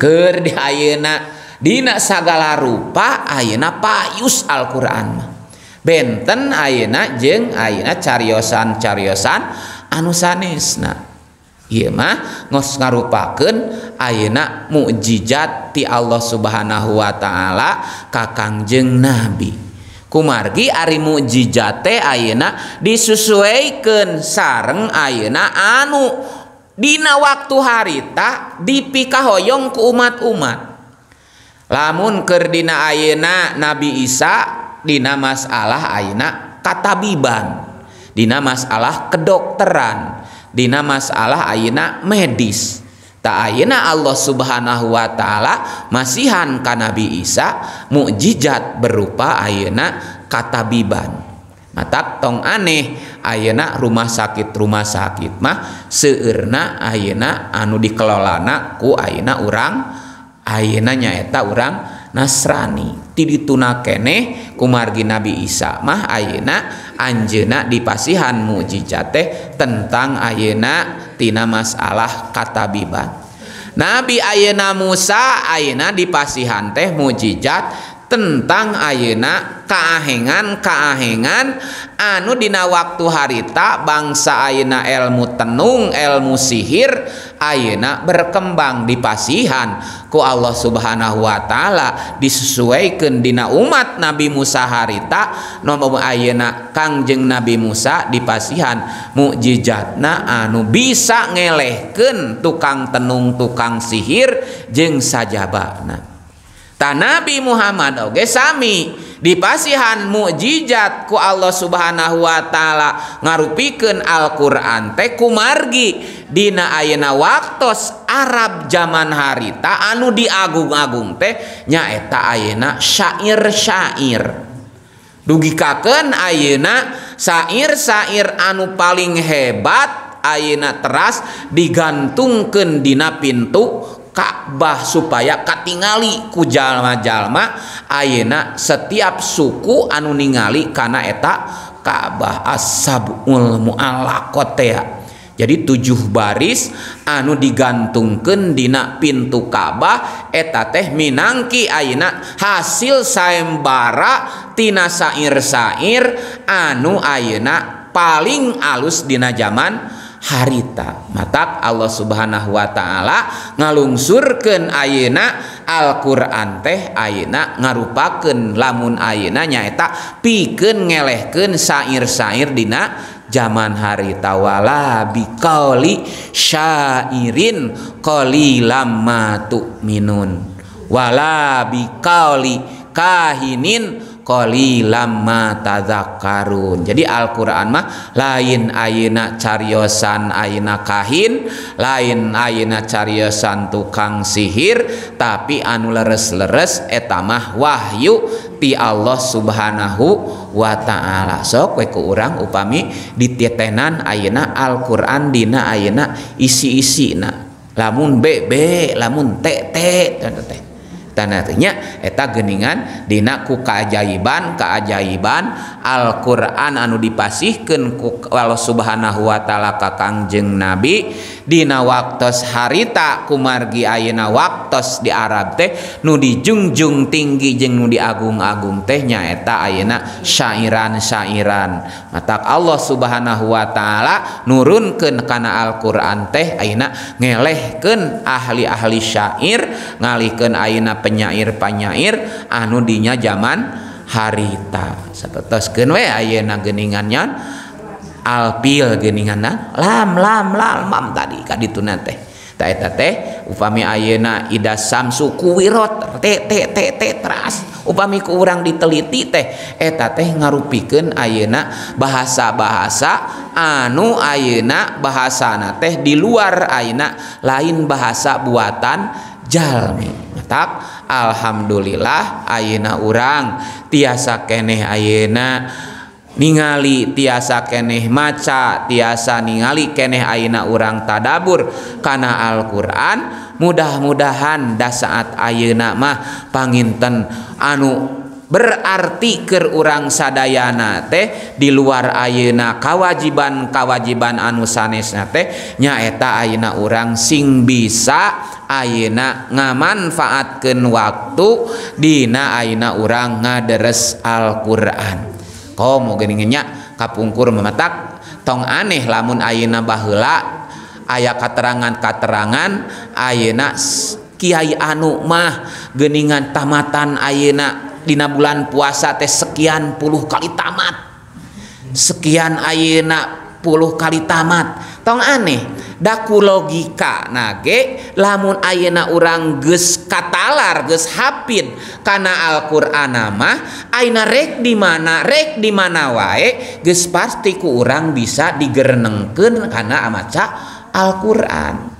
Ker di Ayeuna Dina sagala rupa Ayeuna payus Alquran mah. benten ayeuna jeung ayeuna cariyosan-cariyosan anu sanesna. Ieu mah ngos ngarupakeun ayeuna mukjizat ti Allah Subhanahu wa taala ka Kangjeng Nabi. Kumargi ari mukjizat teh ayeuna disusueikeun sareng ayeuna anu. Dina waktu harita dipikahoyong ku umat-umat. Lamun keur dina ayeuna Nabi Isa dina masalah aina katabiban. Dina masalah kedokteran. Dina masalah aina medis. Tak aina Allah subhanahu wa ta'ala masihan ka Nabi Isa mukjizat berupa aina katabiban. Mata tong aneh ayeak rumah sakit rumah sakit mah seueurna ayeuna anu dikelolana ku aina urang ayenanyaeta urang Nasrani. Ti ditunakeneh kumargi Nabi Isa. Mah ayeuna anjena dipasihan mukjizat teh tentang ayeuna tina masalah katabiban. Nabi ayeuna Musa ayeuna dipasihan teh mukjizat tentang Ayeuna kaahengan kaahengan. Anu dina waktu harita bangsa Ayeuna elmu tenung elmu sihir Ayeuna berkembang di pasihan. Ku Allah subhanahu Wa ta'ala disesuaikan dina umat Nabi Musa harita nomor Ayeuna Kangjeng Nabi Musa di pasihan. Mukjizatna anu bisa ngelehken tukang tenung tukang sihir jeng sajabana. Tan Nabi Muhammad oge sami dipasihan mukjizat ku Allah subhanahu Wa ta'ala. Ngarupiken Alquran teku margi Dina Ayeuna waktus Arab zaman harita anu diagung-agung teh nyaeta ayeuna syair-syair. Dugikaken Ayeuna syair-syair anu paling hebat Ayeuna teras digantungkan Dina pintu Ka'bah supaya katingali ku jalma-jalma ayeuna setiap suku anu ningali kana eta Ka'bah as-sab'ul muallaqat jadi tujuh baris anu digantungkan dina pintu Ka'bah eta teh minangki ayeuna hasil sayembara tina sair-sair anu ayeuna paling alus dina zaman harita. Mata Allah subhanahu Wa ta'ala ngalungsurken ayeuna Alquran teh ayeuna ngarupaken lamun ayeuna nyaeta piken ngelehken syair-syair dina zaman haritawala bikoli syairin qli lama minun wala bikoli kahinin qalilam ma tazakkarun Jadi Al-Qur'an mah lain ayeuna cariosan ayeuna kahin, lain ayeuna cariosan tukang sihir, tapi anu leres-leres eta mah wahyu ti Allah Subhanahu wa taala. Sok we ku urang upami dititenan ayeuna Al-Qur'an dina ayeuna isi-isina. Lamun bebe, lamun tete, tete. tanatnya eta geningan dina ku keajaiban keajaiban Alquran anu dipasihkan ku Allah subhanahu wa ta'ala kakangjeng nabi. Dina waktos harita kumargi ayeuna waktos di Arab teh nu dijungjung tinggi jeung nu diagung-agung tehnya eta ayeuna syairan-syairan. Mata Allah subhanahu wa ta'ala nurunkeun kana Alquran teh ayeuna ngelehkeun ahli-ahli syair ngalihkeun ayeuna penyair-panyair anu dinya zaman harita. Sapetoskeun we ayeuna geuningannya alpil geuninganna lam lam lam mam tadi ka dituna teh. Ta eta teh upami ayeuna ida samsu kuwirot te te te te teras. Upami ku urang diteliti teh eta teh ngarupikeun ayeuna bahasa-bahasa anu ayeuna bahasana teh di luar ayeuna lain bahasa buatan jalmi. Tak Alhamdulillah Ayeuna urang. Tiasa keneh ayeuna ningali tiasa keneh maca tiasa ningali keneh ayeuna urang tadabur. Kana Alquran mudah-mudahan da saat ayeuna mah panginten anu berarti ke urang sadayana teh di luar ayeuna kawajiban kawajiban anu sanesna teh nyaeta ayeuna urang sing bisa ayeuna ngamanfaatkan waktu dina ayeuna urang ngaderes Alquran. Komo geningnya kapungkur memetak tong aneh lamun ayeuna baheula aya katerangan-katerangan ayeuna Kiai anu mah geningan tamatan ayeuna Dina bulan puasa teh sekian puluh kali tamat. Sekian ayeuna puluh kali tamat. Tong aneh daku logika nage lamun ayeuna urang ges katalar ges hapid karena Alquran mah aina rek di mana rek di mana wae ges pasti ku urang bisa digerenengkeun karena amaca Alquran.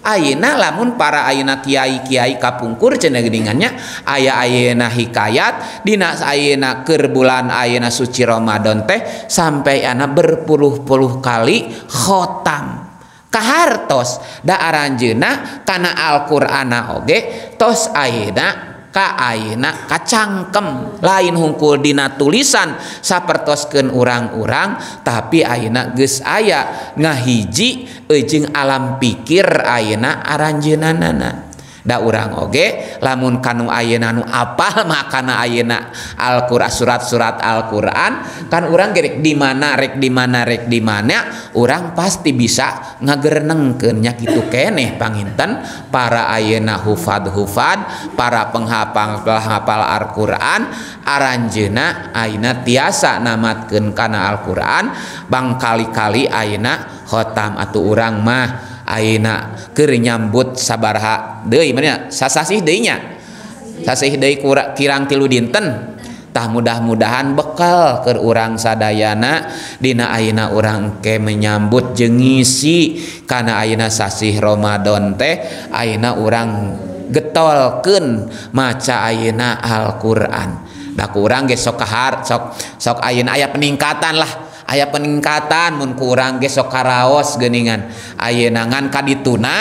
Ayeuna lamun para ayeuna kiai-kiai kapungkur cenah geuningannya aya ayeuna hikayat dina ayeuna keur bulan ayeuna suci Ramadan teh sampai anak berpuluh-puluh kali khotam. Kahartos da aranjeuna kana Al-Qur'ana oge tos ayeuna Kaina kacangkem. Lain hungkul Dina tulisan sapertoskeun urang-urang tapi ayeuna geus aya. Ngahiji ejeng alam pikir Aak aranjenanana da urang oge lamun kanu ayeuna nu apal makana ayeuna Al-Qur'an surat-surat Al-Qur'an kan urang gerek di mana rek di mana rek di mana urang pasti bisa ngagerenengkeun nya kitu keneh panginten. Para ayeuna hufad-hufad para penghapal penghapal Al-Qur'an aranjeuna ayeuna tiasa namatkeun kana Al-Qur'an. Bang kali-kali ayeuna khotam atau urang mah. aina keur nyambut sabarha deui mana sasasih deuinya sasih deui kirang tilu dinten. Tah mudah-mudahan bekal ke urang sadayana. Dina aina orang ke menyambut jengisi karena aina sasih Romadhon teh aina orang getolken maca aina Alquran. Da kurang ge sok kahar sok sok ain aya peningkatan lah aya peningkatan mun kurang ge sok karaos geuningan. Geningan ayeunangan kadituna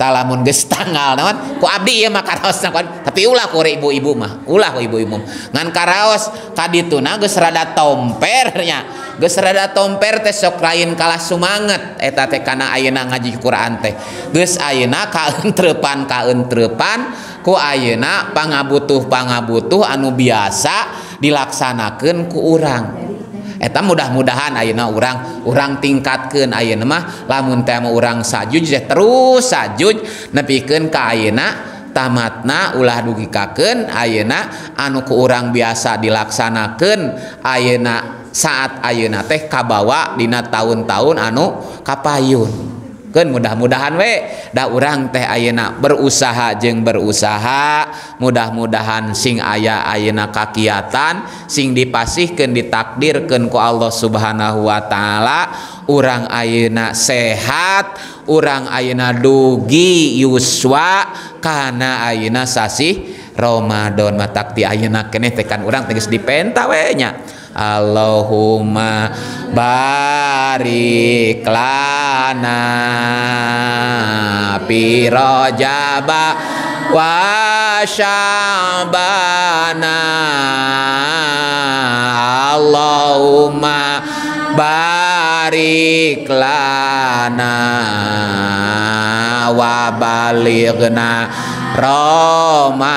talamun geus tanggal naon ku abdi ieu mah karaos tapi ulah ku ibu-ibu mah ulah ku ibu-ibu ngan karaos kadituna geus rada tompernya geus rada tomper teh sok lain kalah sumanget. Eta teh kana ayeuna ngaji Quran teh. Geus ayeuna kaentrepan kaentrepan ku ayeuna pangabutuh pangabutuh anu biasa dilaksanakeun ku urang. eta mudah-mudahan Ayeuna urang urang tingkatkeun Ayeuna mah lamun teh temu urang sajud terus sajud nepikeun ka Ayeuna tamatna ulah dugikakeun Ayeuna anu ku urang biasa dilaksanakeun Ayeuna saat Ayeuna teh kabawa dina tahun-tahun anu kapayun. diajarkan mudah-mudahan we. Da urang teh ayeuna berusaha jeng berusaha. Mudah-mudahan sing aya ayeuna kakiatan sing dipasihkeun ditakdirkeun ku Allah subhanahu Wa ta'ala urang ayeuna sehat urang ayeuna dugi yuswa karena ayeuna sasih Romadhon matakti ayeuna keneh tekan teh geus dipenta we nya. Allahumma barik lana fi rajaba wa syabana. Allahumma barik lana wa balighna Romadhona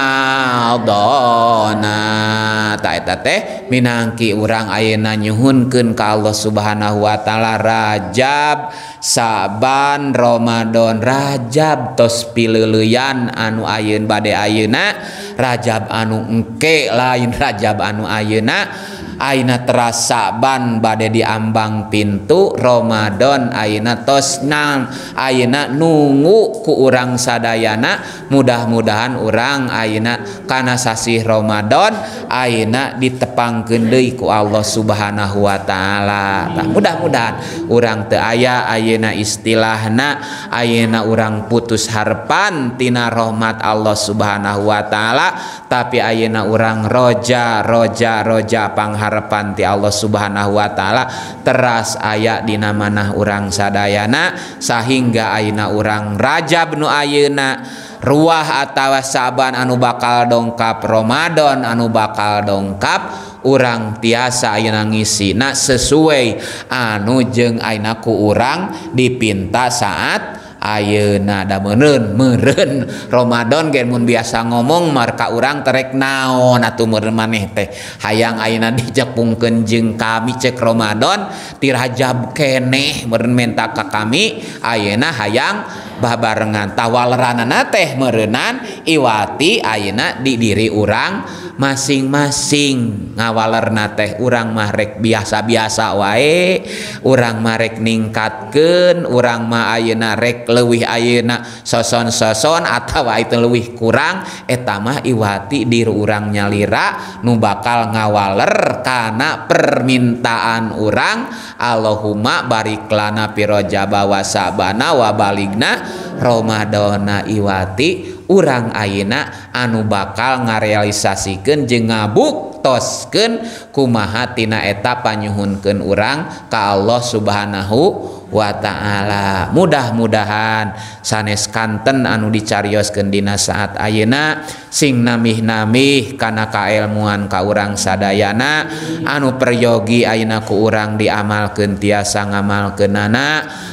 taeta teh minangki urang ayeuna nyuhunkeun ka Allah Subhanahu wa taala Rajab. Saban Ramadan Rajab tos pileuleyan anu ayeun bade ayeuna. Rajab anu engke lain Rajab anu ayeuna. Aina terasa ban badai diambang pintu Romadhon Aina tosnam Aina nunggu ku urang sadayana mudah-mudahan orang Aina karena sasih Romadhon Aina ditepang gendei ku Allah subhanahu Wa ta'ala. Nah, mudah-mudahan orang te aya Ayeuna istilahna Ayeuna orang putus harpantina rahmat Allah subhanahu Wa Ta'ala tapi Ayeuna orang roja roja roja pangha harapan ti Allah subhanahu Wa ta'ala teras aya dina manah urang sadayana sehingga ayeuna urang Rajab nu ayeuna ruah atawa saban anu bakal dongkap Ramadan anu bakal dongkap urang tiasa ayeuna ngisina sesuai anu jeung ayeuna ku urang dipinta saat Ayeuna da meureun meureun Ramadan Romadhon genmun biasa ngomong marka urang terek naon atuh meureun maneh teh. Hayang ayeuna dijepungkeun jeung kami cek Ramadan tirhajab keneh meureun menta ka kami. Ayeuna hayang babarengan tawaleranana teh meureunan iwati ayeuna di diri urang masing-masing. Ngawalerna teh urang marek biasa-biasa wae urang marek ningkatkeun urang ma ayeuna rek leuwih lewih ayeuna soson-soson atawa itu lewih kurang etamah Iwati diri urang nyalira nu bakal ngawaler karena permintaan urang. Allahumma bariklana pirojabawa sabana wabaligna Romadhona Iwati urang ayeuna anu bakal ngarealisasikan jeung ngabuk tosken kumahatina eta panyuhunkeun urang ka Allah subhanahu wa ta'ala. Mudah-mudahan sanes kanten anu dicariosgendina saat ayeuna sing namih-namih kana kaelmuan ka urang sadayana anu peryogi ayeuna ku urang diamalkeun tiasa ngamalkeunana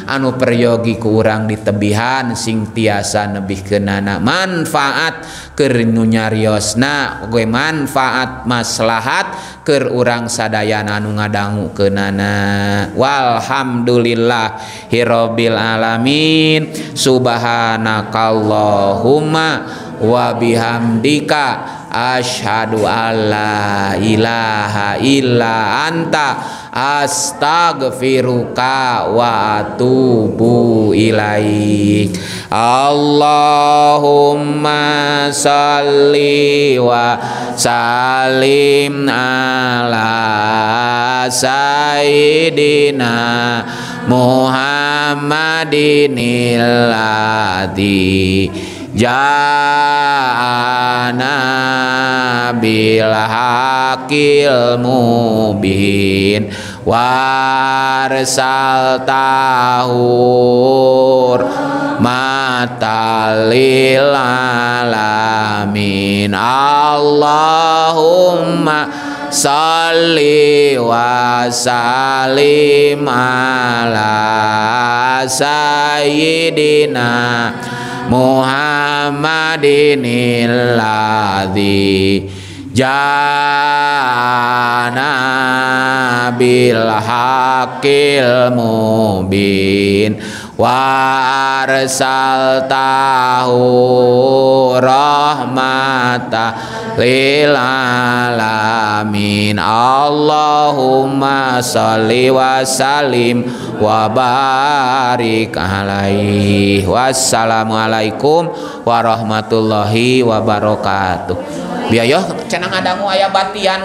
anu peryogi ku urang ditebihan sing tiasa nebihkeunana mah. manfaat nyariosna. Gue manfaat maslahat keur urang sadayana anu ngadangukeunana Walhamdulillah Hirobil alamin. Subhanakallahumma wa bihamdika. Asyhadu alla ilaha illa anta. Astaghfiruka wa atubu ilaik. Allahumma salli wa salim ala sayyidina Muhammadin ladzi ja'ana bil hakil mubin warsal tahur matalil alamin. Allahumma salli wa sallim ala sayyidina Muhammadin alladzi jana bil hakil mubin wa arsaltahu rahmata lil alamin Allahumma salli wa sallim wa barik alaihi. Wassalamualaikum warahmatullahi wabarakatuh. Biayoh cenah ngadangu aya batian